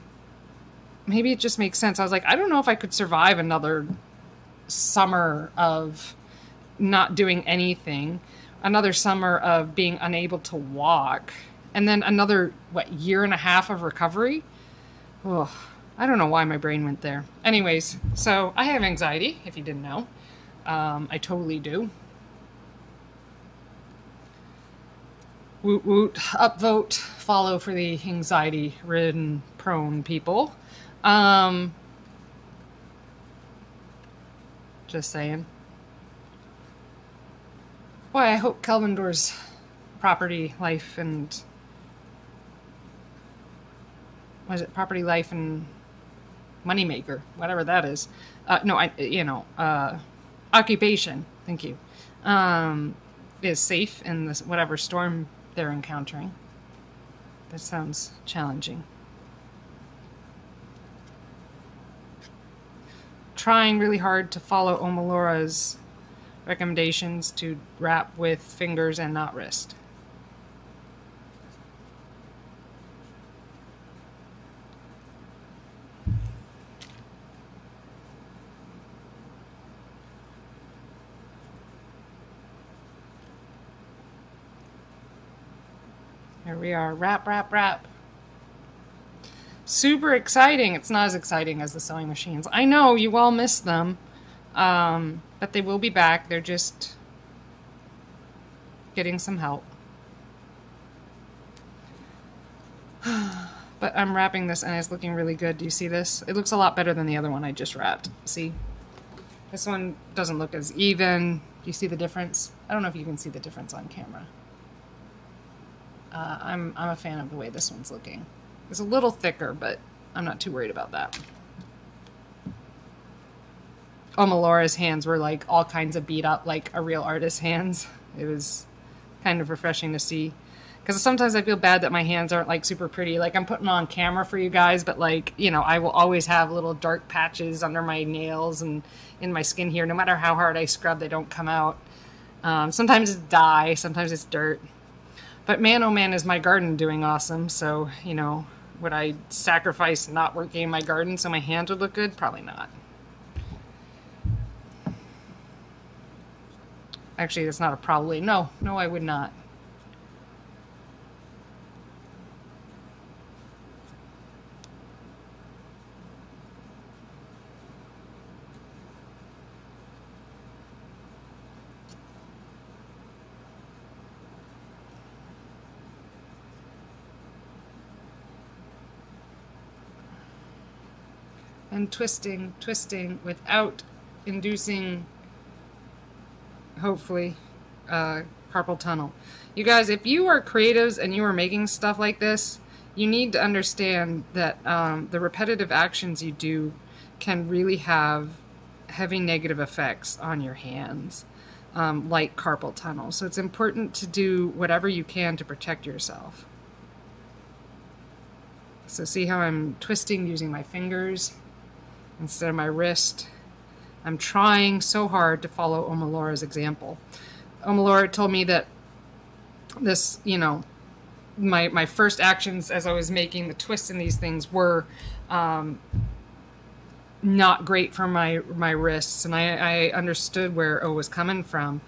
maybe it just makes sense. I was like, I don't know if I could survive another summer of not doing anything, another summer of being unable to walk, and then another, what, year and a half of recovery. Oh, I don't know why my brain went there. Anyways, so I have anxiety, if you didn't know. Um, I totally do. Woot woot, upvote, follow for the anxiety ridden prone people. Um, just saying. Boy, I hope Kelvindor's property life and was it property life and moneymaker, whatever that is. Uh, no, I you know uh, occupation. Thank you. Um, is safe in this whatever storm they're encountering. That sounds challenging. Trying really hard to follow Omolara's recommendations to wrap with fingers and not wrist. Here we are. Wrap, wrap, wrap. Super exciting. It's not as exciting as the sewing machines. I know you all missed them, um, but they will be back. They're just getting some help. but I'm wrapping this and it's looking really good. Do you see this? It looks a lot better than the other one I just wrapped. See? This one doesn't look as even. Do you see the difference? I don't know if you can see the difference on camera. Uh, I'm, I'm a fan of the way this one's looking. It's a little thicker, but I'm not too worried about that. Oh, Melora's hands were like all kinds of beat up, like a real artist's hands. It was kind of refreshing to see. Because sometimes I feel bad that my hands aren't like super pretty. Like I'm putting on camera for you guys, but like, you know, I will always have little dark patches under my nails and in my skin here. No matter how hard I scrub, they don't come out. Um, sometimes it's dye, sometimes it's dirt. But man, oh man, is my garden doing awesome. So, you know, would I sacrifice not working in my garden so my hands would look good? Probably not. Actually, that's not a probably. No, no, I would not. And twisting, twisting without inducing, hopefully, uh, carpal tunnel. You guys, if you are creatives and you are making stuff like this, you need to understand that um, the repetitive actions you do can really have heavy negative effects on your hands, um, like carpal tunnel. So it's important to do whatever you can to protect yourself. So see how I'm twisting using my fingers? Instead of my wrist. I'm trying so hard to follow Omolara's example. Omolara told me that this, you know, my my first actions as I was making the twists in these things were um, not great for my my wrists, and I, I understood where O was coming from.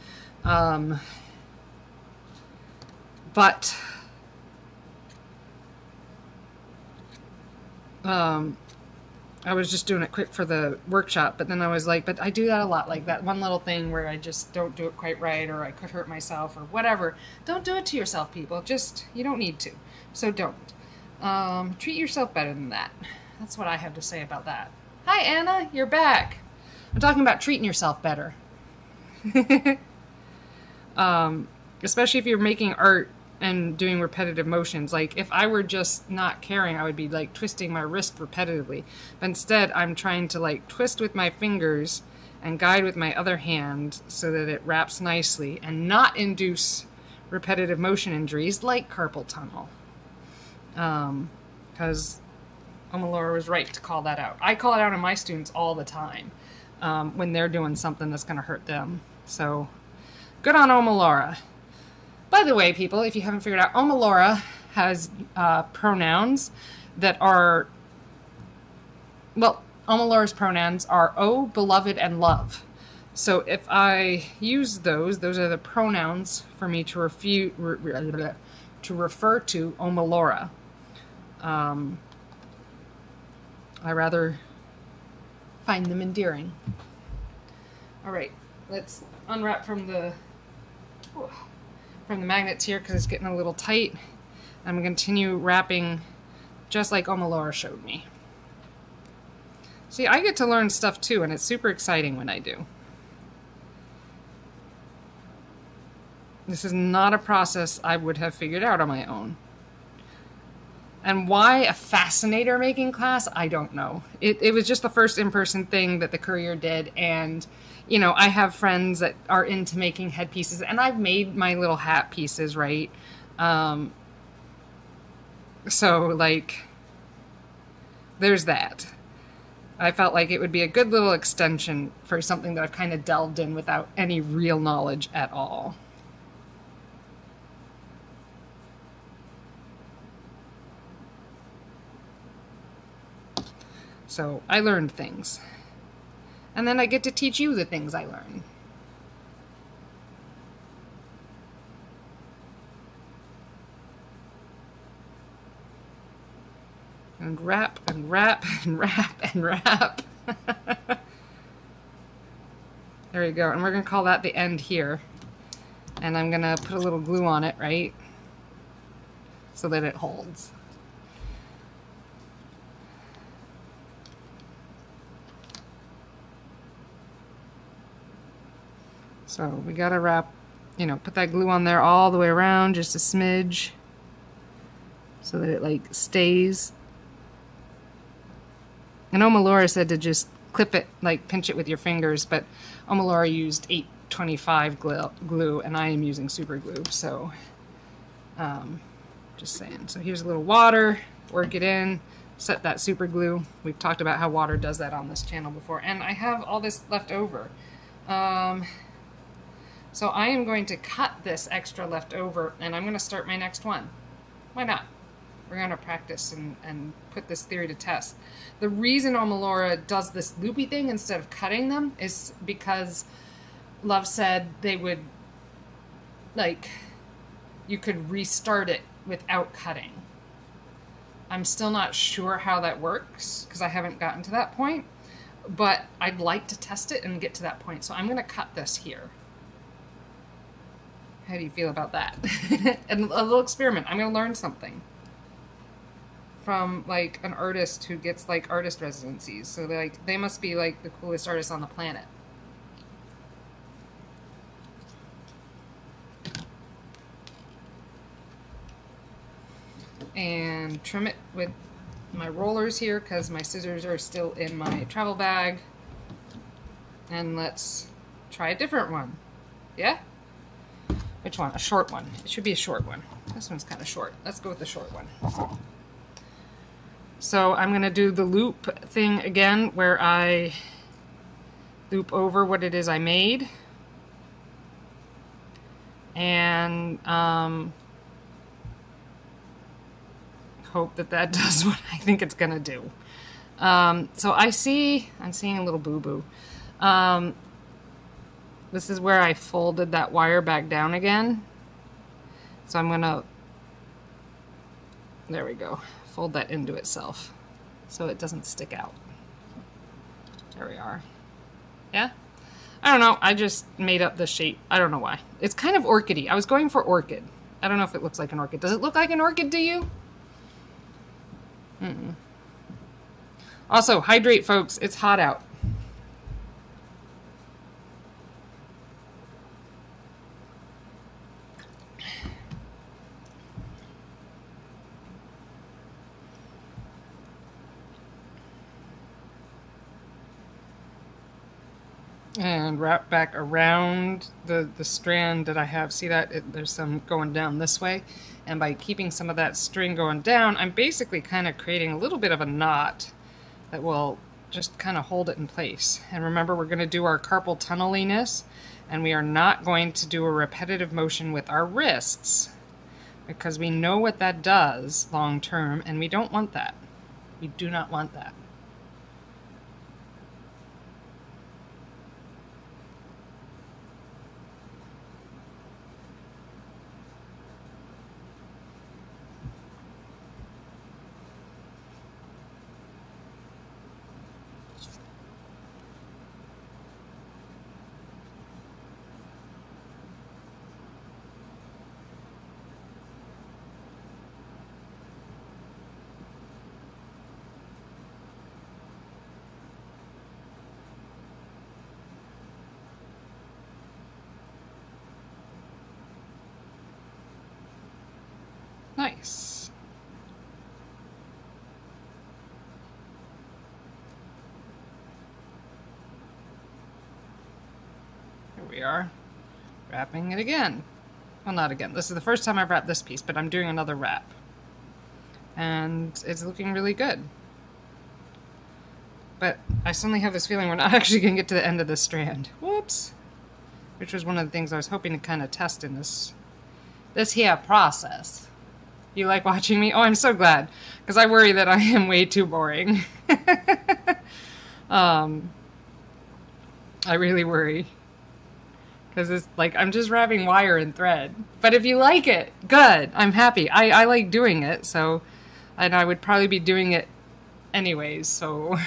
Um, but um, I was just doing it quick for the workshop, but then I was like, but I do that a lot, like that one little thing where I just don't do it quite right, or I could hurt myself, or whatever. Don't do it to yourself, people. Just, you don't need to. So don't. Um, treat yourself better than that. That's what I have to say about that. Hi, Anna, you're back. I'm talking about treating yourself better. um, especially if you're making art and doing repetitive motions. Like if I were just not caring, I would be like twisting my wrist repetitively. But instead, I'm trying to like twist with my fingers and guide with my other hand so that it wraps nicely and not induce repetitive motion injuries like carpal tunnel. Because um, Omolara was right to call that out. I call it out on my students all the time um, when they're doing something that's going to hurt them. So good on Omolara. By the way, people, if you haven't figured out, Omolara has uh, pronouns that are, well, Omolara's pronouns are oh, beloved, and love. So if I use those, those are the pronouns for me to refute, re, to refer to Omolara. Um, I rather find them endearing. All right, let's unwrap from the. Oh from the magnets here because it's getting a little tight. I'm going to continue wrapping just like Omolara showed me. See, I get to learn stuff too, and it's super exciting when I do. This is not a process I would have figured out on my own. And why a fascinator making class, I don't know. It, it was just the first in person thing that the Currier did, and you know, I have friends that are into making headpieces, and I've made my little hat pieces, right? Um, so, like, there's that. I felt like it would be a good little extension for something that I've kind of delved in without any real knowledge at all. So I learned things. And then I get to teach you the things I learn. And wrap and wrap and wrap and wrap. there you go. And we're going to call that the end here. And I'm going to put a little glue on it, right? So that it holds. So we gotta wrap, you know, put that glue on there all the way around, just a smidge, so that it like stays. And Omolara said to just clip it, like pinch it with your fingers, but Omolara used 825 glue, glue and I am using super glue, so um, just saying. So here's a little water, work it in, set that super glue. We've talked about how water does that on this channel before, and I have all this left over. Um, so I am going to cut this extra left over and I'm going to start my next one. Why not? We're going to practice and, and put this theory to test. The reason Omolara does this loopy thing instead of cutting them is because Love said they would, like, you could restart it without cutting. I'm still not sure how that works because I haven't gotten to that point, but I'd like to test it and get to that point. So I'm going to cut this here. How do you feel about that? and a little experiment. I'm going to learn something from like an artist who gets like artist residencies. So like they must be like the coolest artists on the planet. And trim it with my rollers here because my scissors are still in my travel bag. And let's try a different one. Yeah? Which one? A short one. It should be a short one. This one's kind of short. Let's go with the short one. So I'm going to do the loop thing again where I loop over what it is I made. And um, hope that that does what I think it's going to do. Um, so I see, I'm seeing a little boo-boo. Um, this is where I folded that wire back down again. So I'm going to, there we go, fold that into itself so it doesn't stick out. There we are. Yeah? I don't know. I just made up the shape. I don't know why. It's kind of orchidy. I was going for orchid. I don't know if it looks like an orchid. Does it look like an orchid to you? Mm -mm. Also, hydrate, folks. It's hot out. And wrap back around the, the strand that I have. See that? It, there's some going down this way. And by keeping some of that string going down, I'm basically kind of creating a little bit of a knot that will just kind of hold it in place. And remember, we're going to do our carpal tunneliness, and we are not going to do a repetitive motion with our wrists because we know what that does long term, and we don't want that. We do not want that. Nice. Here we are, wrapping it again. Well, not again. This is the first time I've wrapped this piece, but I'm doing another wrap. And it's looking really good. But I suddenly have this feeling we're not actually going to get to the end of this strand. Whoops. Which was one of the things I was hoping to kind of test in this this here process. You like watching me? Oh, I'm so glad. Because I worry that I am way too boring. um, I really worry. Because it's like, I'm just wrapping wire and thread. But if you like it, good. I'm happy. I, I like doing it, so. And I would probably be doing it anyways, so.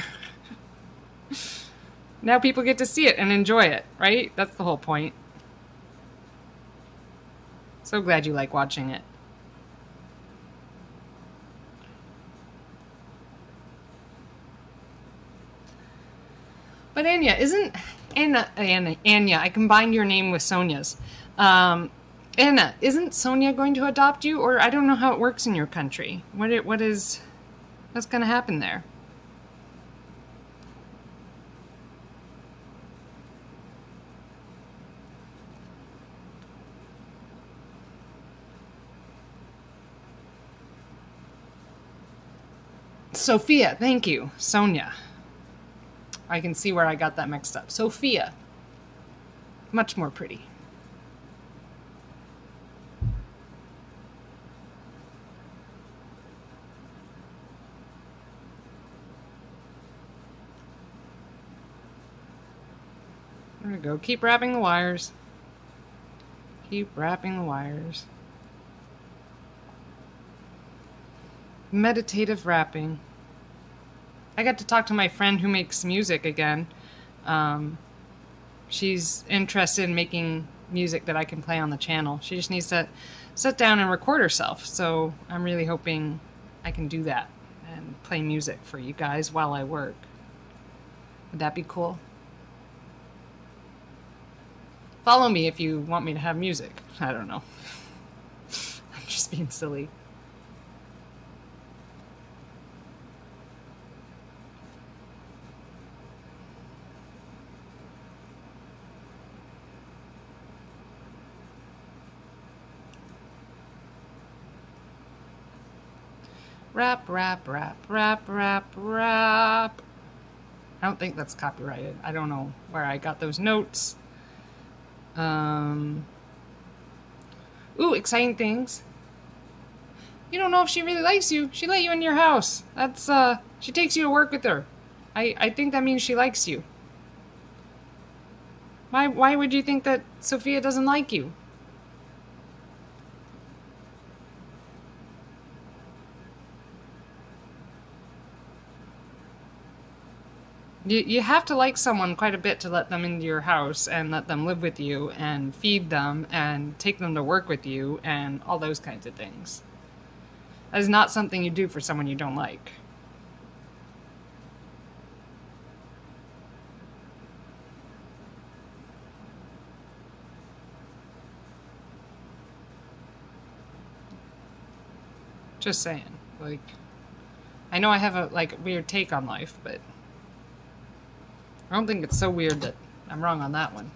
now people get to see it and enjoy it, right? That's the whole point. So glad you like watching it. But Anya, isn't Anna, Anna, Anya, I combined your name with Sonia's. Um, Anna, isn't Sonia going to adopt you? Or I don't know how it works in your country. What, it, what is, what's going to happen there? Sophia, thank you. Sonia. I can see where I got that mixed up. Sophia. Much more pretty. There we go. Keep wrapping the wires. Keep wrapping the wires. Meditative wrapping. I got to talk to my friend who makes music again. Um, she's interested in making music that I can play on the channel. She just needs to sit down and record herself. So I'm really hoping I can do that and play music for you guys while I work. Would that be cool? Follow me if you want me to have music. I don't know. I'm just being silly. Rap, rap, rap, rap, rap, rap. I don't think that's copyrighted. I don't know where I got those notes. Um. Ooh, exciting things. You don't know if she really likes you. She let you in your house. That's, uh, she takes you to work with her. I, I think that means she likes you. Why, why would you think that Sophia doesn't like you? You, you have to like someone quite a bit to let them into your house and let them live with you and feed them and take them to work with you and all those kinds of things. That is not something you do for someone you don't like. Just saying. Like, I know I have a like weird take on life, but I don't think it's so weird that I'm wrong on that one.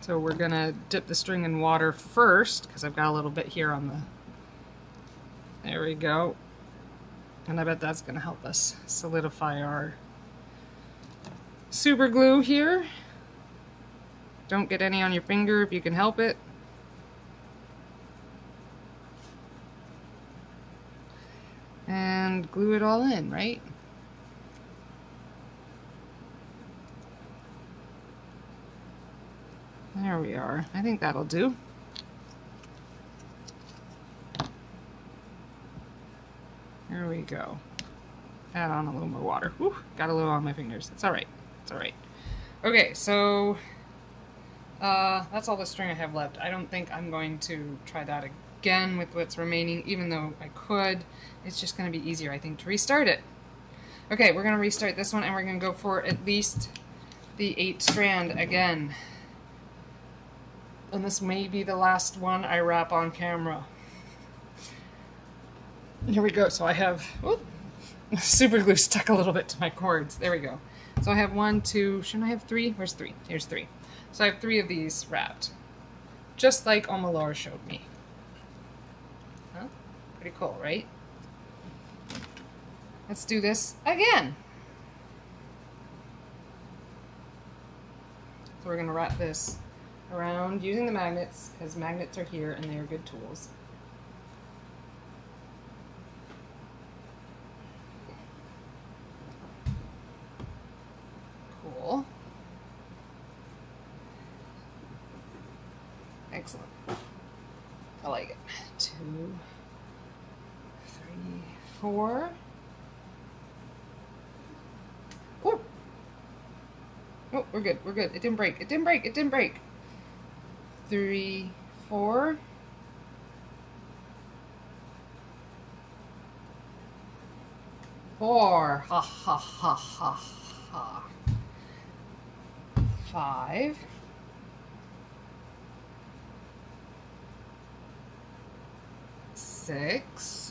So we're gonna dip the string in water first, because I've got a little bit here on the... There we go. And I bet that's gonna help us solidify our super glue here. Don't get any on your finger if you can help it. And glue it all in, right? There we are. I think that'll do. There we go. Add on a little more water. Whew, got a little on my fingers. It's alright. It's alright. Okay, so uh, that's all the string I have left. I don't think I'm going to try that again with what's remaining, even though I could. It's just going to be easier, I think, to restart it. Okay, we're going to restart this one, and we're going to go for at least the 8 strand again. And this may be the last one I wrap on camera. Here we go. So I have whoop, super glue stuck a little bit to my cords. There we go. So I have one, two, shouldn't I have three? Where's three? Here's three. So I have three of these wrapped, just like Omolara showed me. Pretty cool, right? Let's do this again. So we're going to wrap this around using the magnets, because magnets are here and they are good tools. Cool. Excellent. I like it. Two, four. Oh, oh, we're good. We're good. It didn't break. It didn't break. It didn't break. Three, four. Four. Ha ha ha ha ha. Five. six,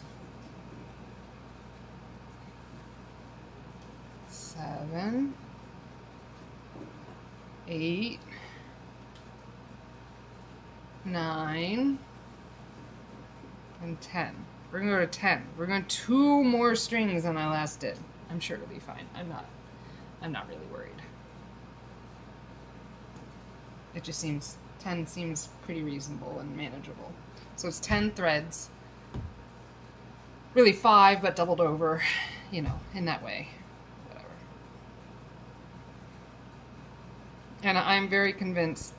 seven, eight, nine, and 10. We're gonna go to 10. We're going two more strings than I last did. I'm sure it'll be fine. I'm not, I'm not really worried. It just seems, 10 seems pretty reasonable and manageable. So it's 10 threads really five, but doubled over, you know, in that way. Whatever. And I'm very convinced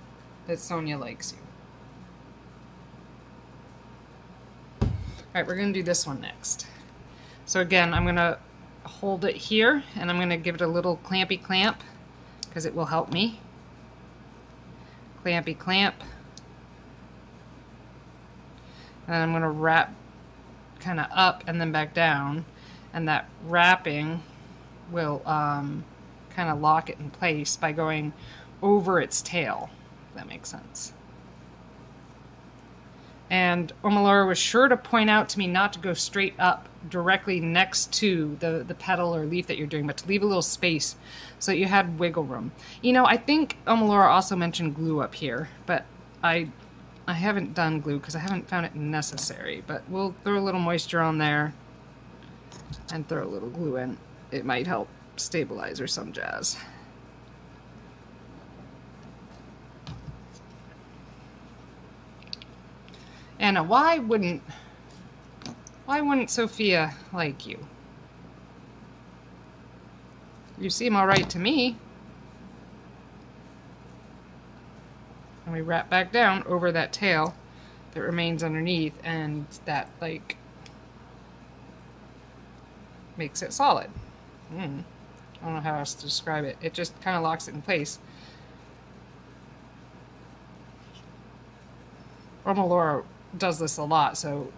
that Sonia likes you. All right, we're going to do this one next. So again, I'm going to hold it here, and I'm going to give it a little clampy clamp, because it will help me. Clampy clamp. And I'm going to wrap kind of up and then back down and that wrapping will um, kind of lock it in place by going over its tail if that makes sense and Omolara was sure to point out to me not to go straight up directly next to the, the petal or leaf that you're doing, but to leave a little space so that you had wiggle room. You know, I think Omolara also mentioned glue up here, but I I haven't done glue because I haven't found it necessary, but we'll throw a little moisture on there and throw a little glue in. It might help stabilize or some jazz. Anna, why wouldn't why wouldn't Sophia like you? You seem alright to me. and we wrap back down over that tail that remains underneath and that like makes it solid. Mm. I don't know how else to describe it. It just kind of locks it in place. Omolara does this a lot, so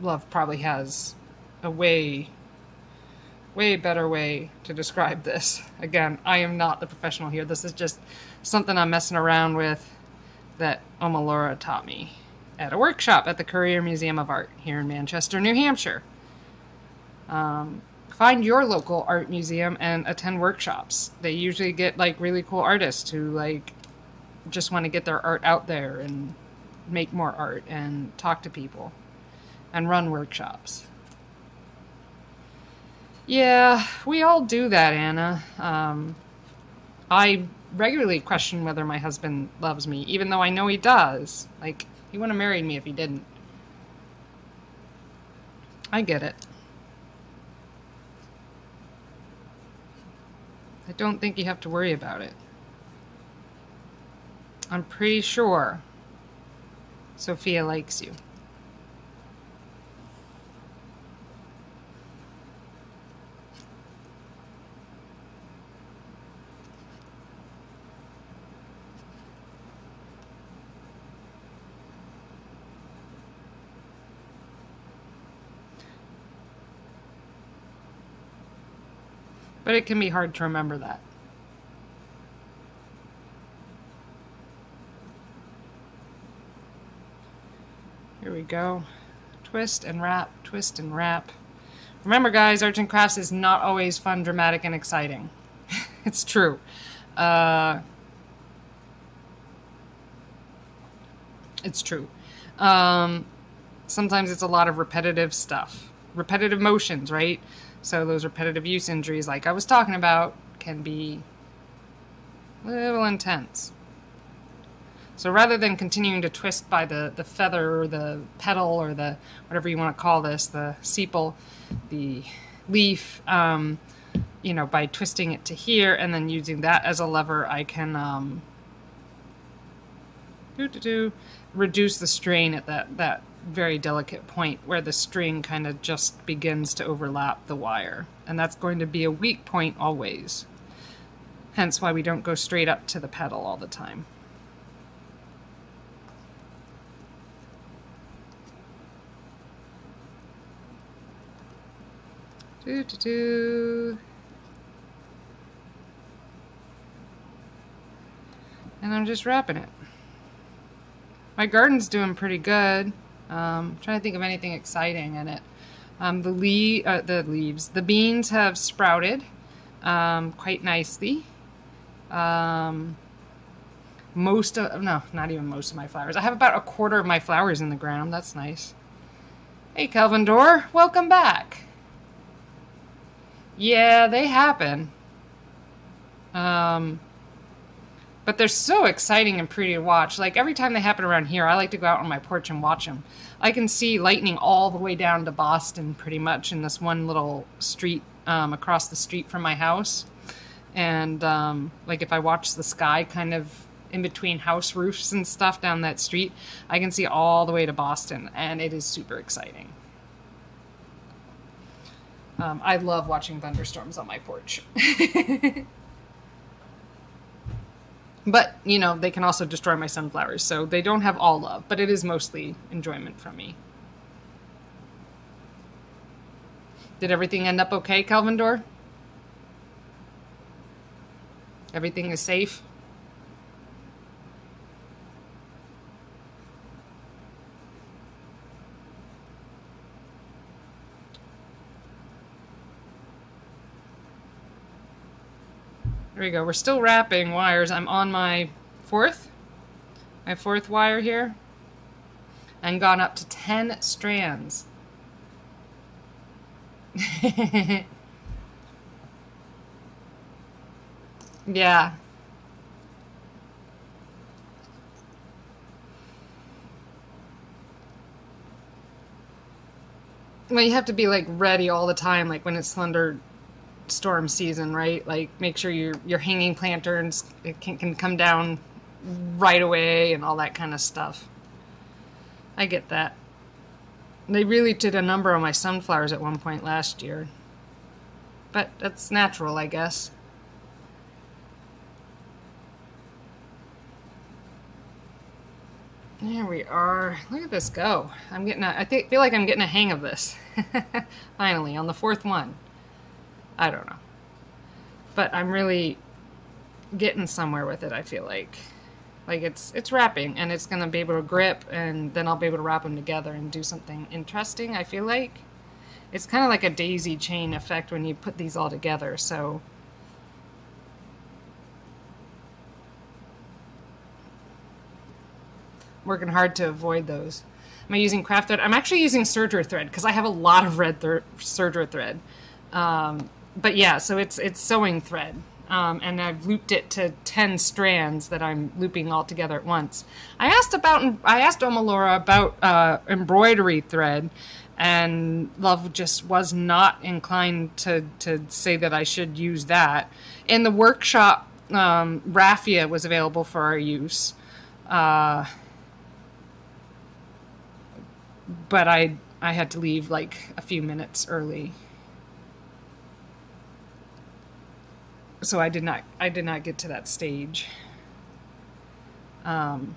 Love probably has a way, way better way to describe this. Again, I am not the professional here. This is just something I'm messing around with that Omolara taught me at a workshop at the Currier Museum of Art here in Manchester, New Hampshire. Um, find your local art museum and attend workshops. They usually get like really cool artists who like just want to get their art out there and make more art and talk to people and run workshops. Yeah, we all do that, Anna. Um, I regularly question whether my husband loves me, even though I know he does. Like, he wouldn't have married me if he didn't. I get it. I don't think you have to worry about it. I'm pretty sure Sophia likes you. But it can be hard to remember that. Here we go. Twist and wrap, twist and wrap. Remember, guys, arts and crafts is not always fun, dramatic, and exciting. it's true. Uh, it's true. Um, sometimes it's a lot of repetitive stuff, repetitive motions, right? So those repetitive use injuries, like I was talking about, can be a little intense. So rather than continuing to twist by the, the feather or the petal or the whatever you want to call this, the sepal, the leaf, um, you know, by twisting it to here and then using that as a lever, I can um, reduce the strain at that, that very delicate point where the string kind of just begins to overlap the wire. And that's going to be a weak point always. Hence why we don't go straight up to the pedal all the time. Do, do, do. And I'm just wrapping it. My garden's doing pretty good. Um, I'm trying to think of anything exciting in it. Um, the, le uh, the leaves, the beans have sprouted um, quite nicely. Um, most of, no, not even most of my flowers. I have about a quarter of my flowers in the ground. That's nice. Hey, Kelvin Door, welcome back. Yeah, they happen. Um, but they're so exciting and pretty to watch. Like every time they happen around here, I like to go out on my porch and watch them. I can see lightning all the way down to Boston pretty much in this one little street um, across the street from my house. And um, like if I watch the sky kind of in between house roofs and stuff down that street, I can see all the way to Boston, and it is super exciting. Um, I love watching thunderstorms on my porch. But, you know, they can also destroy my sunflowers, so they don't have all love, but it is mostly enjoyment from me. Did everything end up okay, Calvin Door? Everything is safe? There we go. We're still wrapping wires. I'm on my fourth, my fourth wire here, and gone up to 10 strands. yeah. Well, you have to be like ready all the time, like when it's thunder storm season, right? Like make sure your your hanging planterns can, can come down right away and all that kind of stuff. I get that. They really did a number on my sunflowers at one point last year. But that's natural, I guess. There we are. Look at this go. I'm getting a, I think, feel like I'm getting a hang of this. Finally, on the fourth one. I don't know. But I'm really getting somewhere with it, I feel like. Like it's it's wrapping and it's to be able to grip and then I'll be able to wrap them together and do something interesting, I feel like. It's kind of like a daisy chain effect when you put these all together. So working hard to avoid those. Am I using craft thread? I'm actually using serger thread because I have a lot of red serger thread. Um, but yeah, so it's it's sewing thread, um, and I've looped it to ten strands that I'm looping all together at once. I asked about I asked Omolara about uh, embroidery thread, and Love just was not inclined to to say that I should use that. In the workshop, um, raffia was available for our use. Uh, but I I had to leave like a few minutes early. So I did not I did not get to that stage. Um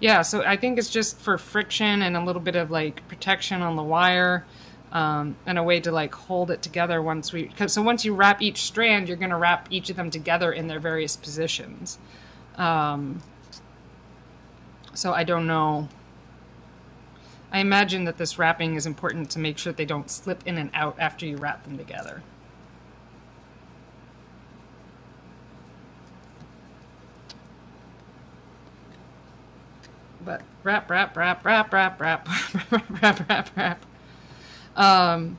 yeah, so I think it's just for friction and a little bit of like protection on the wire. Um, and a way to like hold it together once we so once you wrap each strand you're going to wrap each of them together in their various positions um, so I don't know I imagine that this wrapping is important to make sure they don't slip in and out after you wrap them together. But wrap, wrap, wrap, wrap, wrap, wrap, wrap, wrap, wrap, wrap. Um,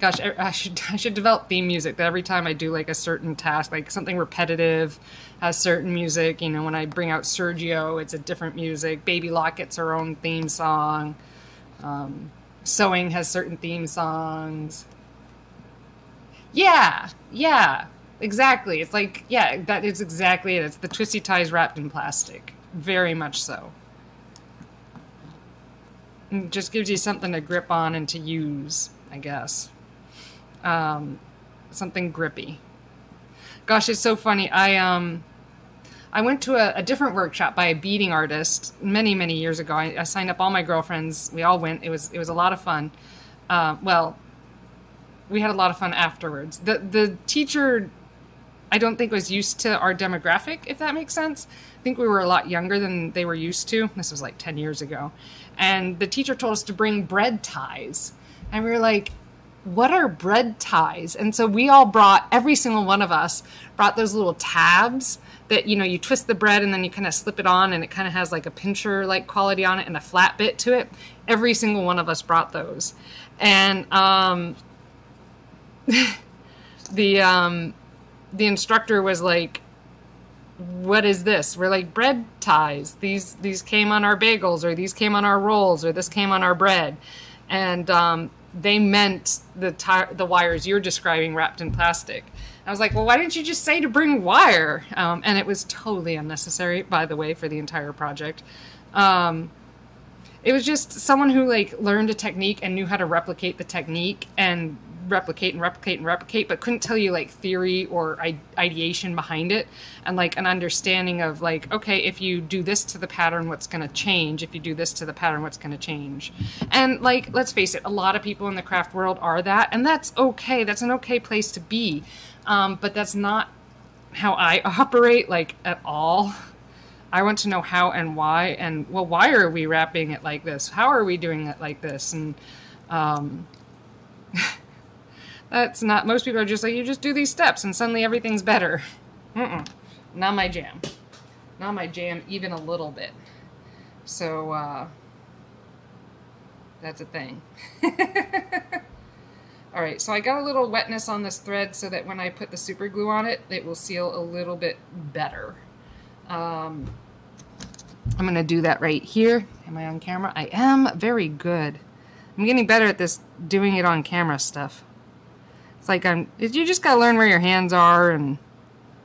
gosh, I, should I should develop theme music that every time I do like a certain task, like something repetitive, has certain music. You know, when I bring out Sergio, it's a different music. Baby Lock gets her own theme song. Um, sewing has certain theme songs. Yeah, yeah, exactly. It's like yeah, that is exactly it. It's the twisty ties wrapped in plastic, very much so. It just gives you something to grip on and to use, I guess um, something grippy. Gosh, it's so funny. I um, I went to a, a, different workshop by a beading artist many many years ago. I, I, signed up all my girlfriends. We all went. It was it was a lot of fun. Uh, well, we had a lot of fun afterwards. The the teacher, I don't think was used to our demographic. If that makes sense. Think we were a lot younger than they were used to. This was like ten years ago, and the teacher told us to bring bread ties, and we were like, what are bread ties? And so we all brought, every single one of us brought those little tabs that, you know, you twist the bread and then you kind of slip it on and it kind of has like a pincher like quality on it and a flat bit to it. Every single one of us brought those. And um, the, um, the instructor was like, what is this? We're like bread ties. These these came on our bagels, or these came on our rolls, or this came on our bread. And um, they meant the the wires you're describing wrapped in plastic. I was like, well, why didn't you just say to bring wire? Um, and it was totally unnecessary, by the way, for the entire project. Um, it was just someone who like learned a technique and knew how to replicate the technique and replicate and replicate and replicate, but couldn't tell you like theory or ideation behind it and like an understanding of like, okay, if you do this to the pattern, what's going to change? If you do this to the pattern, what's going to change? And like, let's face it, a lot of people in the craft world are that, and that's okay. That's an okay place to be. Um, but that's not how I operate like at all. I want to know how and why, and well, why are we wrapping it like this? How are we doing it like this? And um, That's not, most people are just like, you just do these steps and suddenly everything's better. Mm-mm. Not my jam. Not my jam even a little bit. So, uh, that's a thing. Alright, so I got a little wetness on this thread so that when I put the super glue on it, it will seal a little bit better. Um, I'm going to do that right here. Am I on camera? I am. Very good. I'm getting better at this doing it on camera stuff. It's like um, I'm. You just gotta learn where your hands are and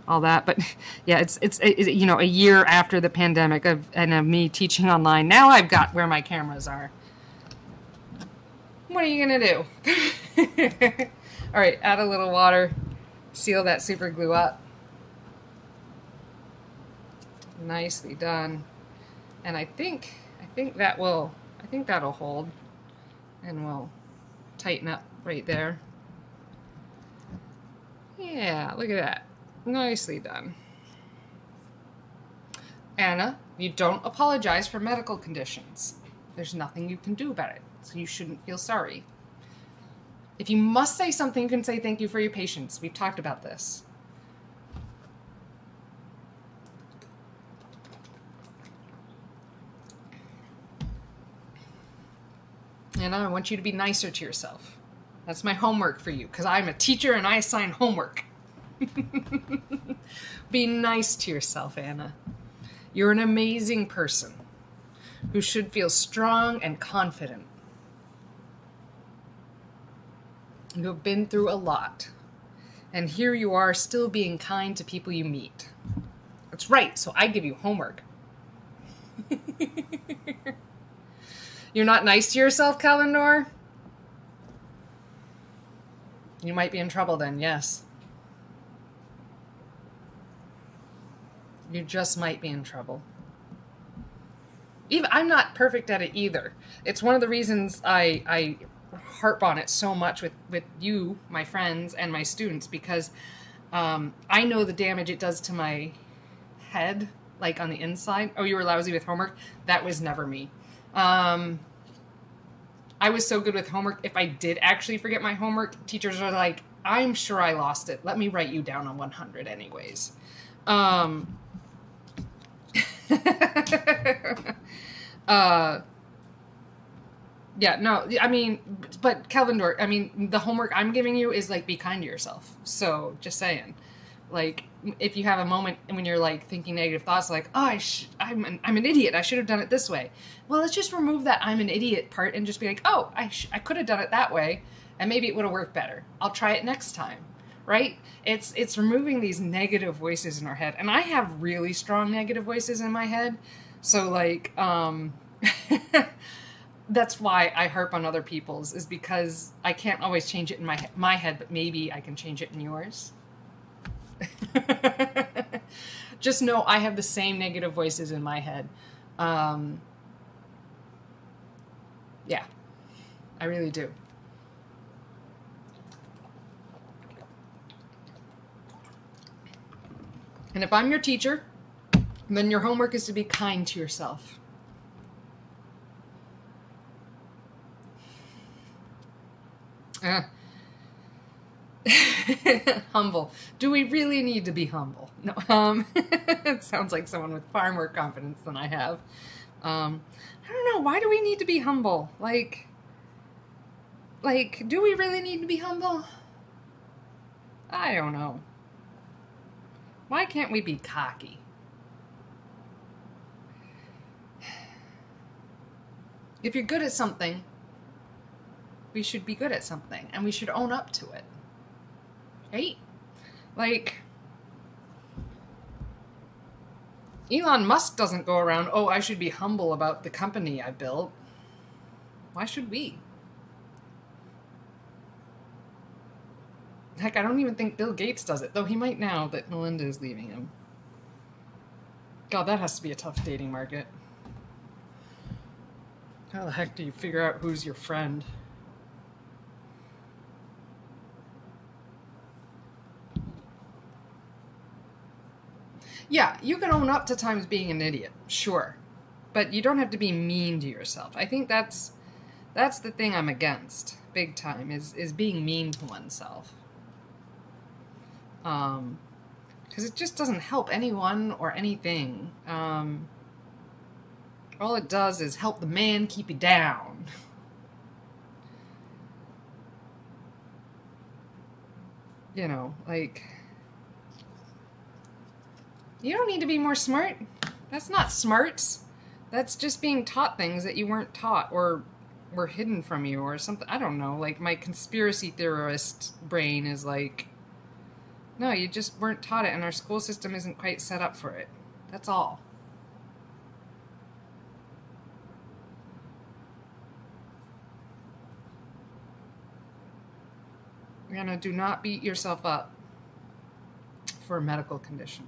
all that. But yeah, it's it's it, you know a year after the pandemic of and of me teaching online. Now I've got where my cameras are. What are you gonna do? all right, add a little water, seal that super glue up. Nicely done. And I think I think that will I think that'll hold, and we'll tighten up right there. Yeah, look at that. Nicely done. Anna, you don't apologize for medical conditions. There's nothing you can do about it, so you shouldn't feel sorry. If you must say something, you can say thank you for your patience. We've talked about this. And I want you to be nicer to yourself. That's my homework for you, because I'm a teacher and I assign homework. Be nice to yourself, Anna. You're an amazing person who should feel strong and confident. You have been through a lot, and here you are still being kind to people you meet. That's right, so I give you homework. You're not nice to yourself, Kalendor? You might be in trouble then, yes. You just might be in trouble. Even I'm not perfect at it either. It's one of the reasons I I harp on it so much with with you, my friends, and my students because um, I know the damage it does to my head, like on the inside. Oh, you were lousy with homework. That was never me. Um, I was so good with homework. If I did actually forget my homework, teachers are like, "I'm sure I lost it. Let me write you down on 100, anyways." Um, uh, yeah, no, I mean, but Calvin Dort, I mean, the homework I'm giving you is like be kind to yourself. So just saying, like, if you have a moment when you're like thinking negative thoughts, like, oh, I sh- I'm an, I'm an idiot. I should have done it this way. Well, let's just remove that I'm an idiot part and just be like, oh, I sh- I could have done it that way, and maybe it would have worked better. I'll try it next time right it's it's removing these negative voices in our head and i have really strong negative voices in my head so like um that's why i harp on other people's is because i can't always change it in my my head but maybe i can change it in yours just know i have the same negative voices in my head um yeah i really do And if I'm your teacher, then your homework is to be kind to yourself. Uh, humble. Do we really need to be humble? No. Um, it sounds like someone with far more confidence than I have. Um, I don't know. Why do we need to be humble? Like, like, do we really need to be humble? I don't know. Why can't we be cocky? If you're good at something, we should be good at something and we should own up to it. Right? Like, Elon Musk doesn't go around, oh, I should be humble about the company I built. Why should we? Heck, I don't even think Bill Gates does it, though he might now that Melinda is leaving him. God, that has to be a tough dating market. How the heck do you figure out who's your friend? Yeah, you can own up to times being an idiot, sure. But you don't have to be mean to yourself. I think that's that's the thing I'm against, big time, is is being mean to oneself um, because it just doesn't help anyone or anything. Um, all it does is help the man keep you down. you know, like you don't need to be more smart. That's not smarts. That's just being taught things that you weren't taught or were hidden from you or something. I don't know. Like my conspiracy theorist brain is like No, you just weren't taught it, and our school system isn't quite set up for it. That's all. Anna, do not beat yourself up for a medical condition.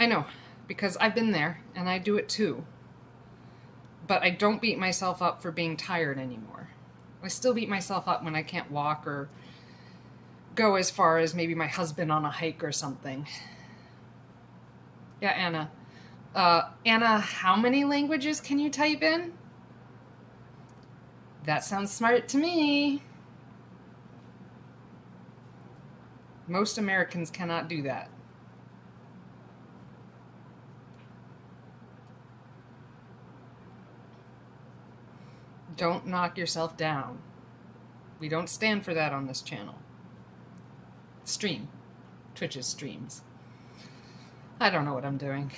I know, because I've been there and I do it too. But I don't beat myself up for being tired anymore. I still beat myself up when I can't walk or go as far as maybe my husband on a hike or something. Yeah, Anna. Uh, Anna, how many languages can you type in? That sounds smart to me. Most Americans cannot do that. Don't knock yourself down. We don't stand for that on this channel. Stream. Twitch's streams. I don't know what I'm doing.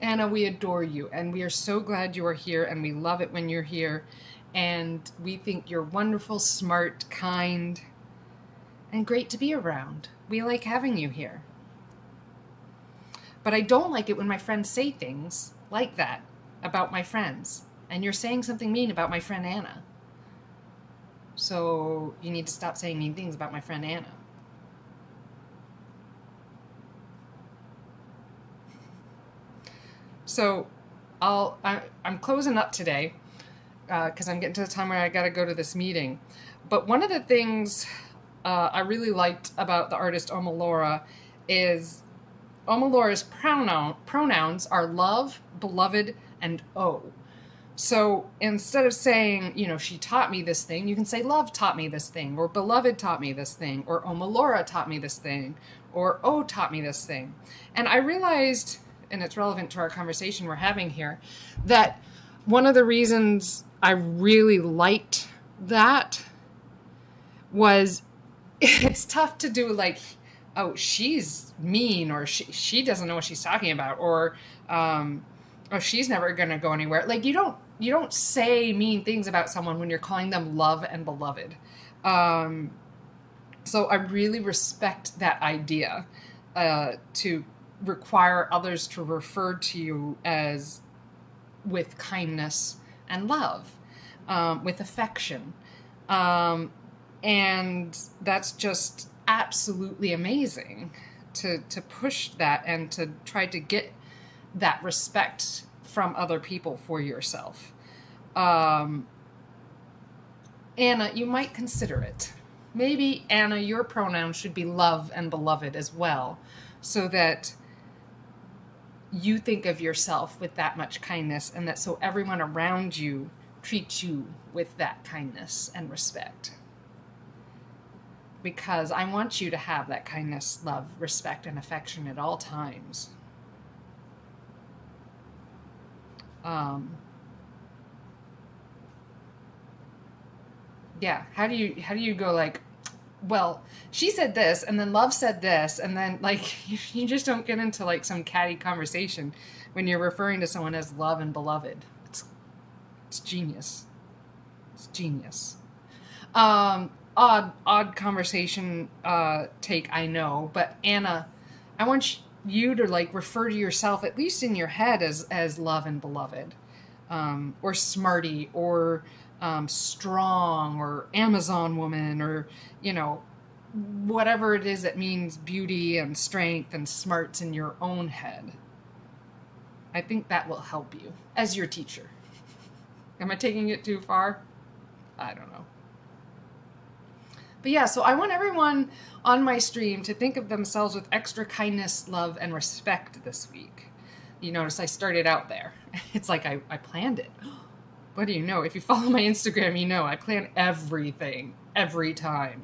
Anna, we adore you and we are so glad you are here and we love it when you're here and we think you're wonderful, smart, kind, and great to be around. We like having you here. But I don't like it when my friends say things like that about my friends, and you're saying something mean about my friend Anna. So you need to stop saying mean things about my friend Anna. So I'll I, I'm closing up today because uh, I'm getting to the time where I got to go to this meeting. But one of the things uh, I really liked about the artist Omolara is Omolara's pronoun pronouns are love, beloved, and O. So instead of saying, you know, she taught me this thing, you can say love taught me this thing, or beloved taught me this thing, or Omolara taught me this thing, or O taught me this thing. And I realized, and it's relevant to our conversation we're having here, that one of the reasons I really liked that was it's tough to do like oh she's mean or she she doesn't know what she's talking about or um oh she's never going to go anywhere like you don't you don't say mean things about someone when you're calling them love and beloved um so I really respect that idea uh, to require others to refer to you as with kindness and love, um, with affection. Um, and that's just absolutely amazing to, to push that and to try to get that respect from other people for yourself. Um, Anna, you might consider it. Maybe, Anna, your pronoun should be love and beloved as well, so that you think of yourself with that much kindness and that so everyone around you treats you with that kindness and respect. Because I want you to have that kindness, love, respect, and affection at all times. Um, yeah, how do you how do you go like well, she said this, and then Love said this, and then like you, just don't get into like some catty conversation when you're referring to someone as love and beloved. It's it's genius. It's genius. Um, odd odd conversation uh, take, I know, but Anna, I want you to like refer to yourself at least in your head as as love and beloved, um, or smarty, or um, strong or Amazon woman or, you know, whatever it is that means beauty and strength and smarts in your own head. I think that will help you as your teacher. Am I taking it too far? I don't know. But yeah, so I want everyone on my stream to think of themselves with extra kindness, love, and respect this week. You notice I started out there. It's like I, I planned it what do you know? If you follow my Instagram, you know I plan everything every time.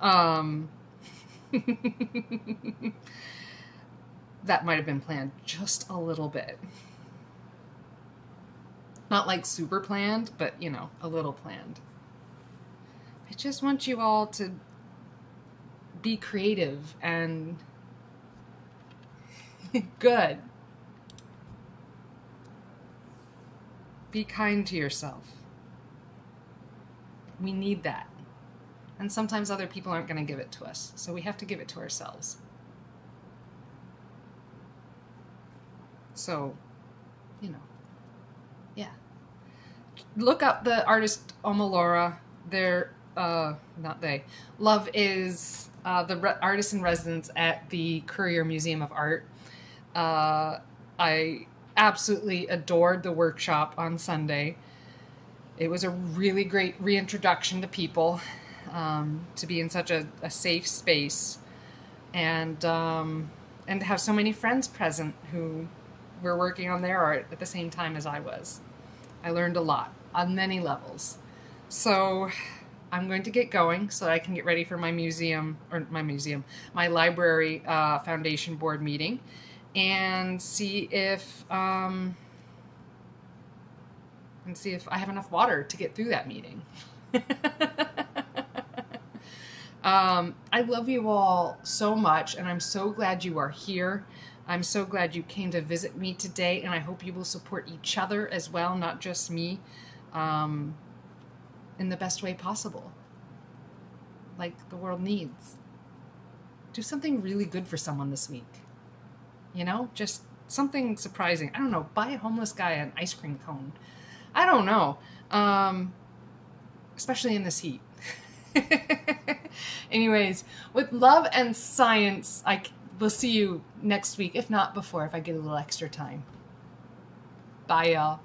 Um, that might have been planned just a little bit. Not like super planned, but you know, a little planned. I just want you all to be creative and good. Be kind to yourself. We need that. And sometimes other people aren't going to give it to us. So we have to give it to ourselves. So, you know, yeah. Look up the artist Omolara. They're, uh, not they. Love is uh, the re- artist in residence at the Currier Museum of Art. Uh, I absolutely adored the workshop on Sunday. It was a really great reintroduction to people, um, to be in such a, a safe space, and um, and to have so many friends present who were working on their art at the same time as I was. I learned a lot on many levels. So I'm going to get going so I can get ready for my museum or my museum, my library uh, foundation board meeting, and see if um, and see if I have enough water to get through that meeting. um, I love you all so much, and I'm so glad you are here. I'm so glad you came to visit me today, and I hope you will support each other as well, not just me, um, in the best way possible. Like the world needs. Do something really good for someone this week. You know, just something surprising. I don't know, buy a homeless guy an ice cream cone. I don't know. Um, especially in this heat. Anyways, with love and science, I will see you next week, if not before, if I get a little extra time. Bye, y'all.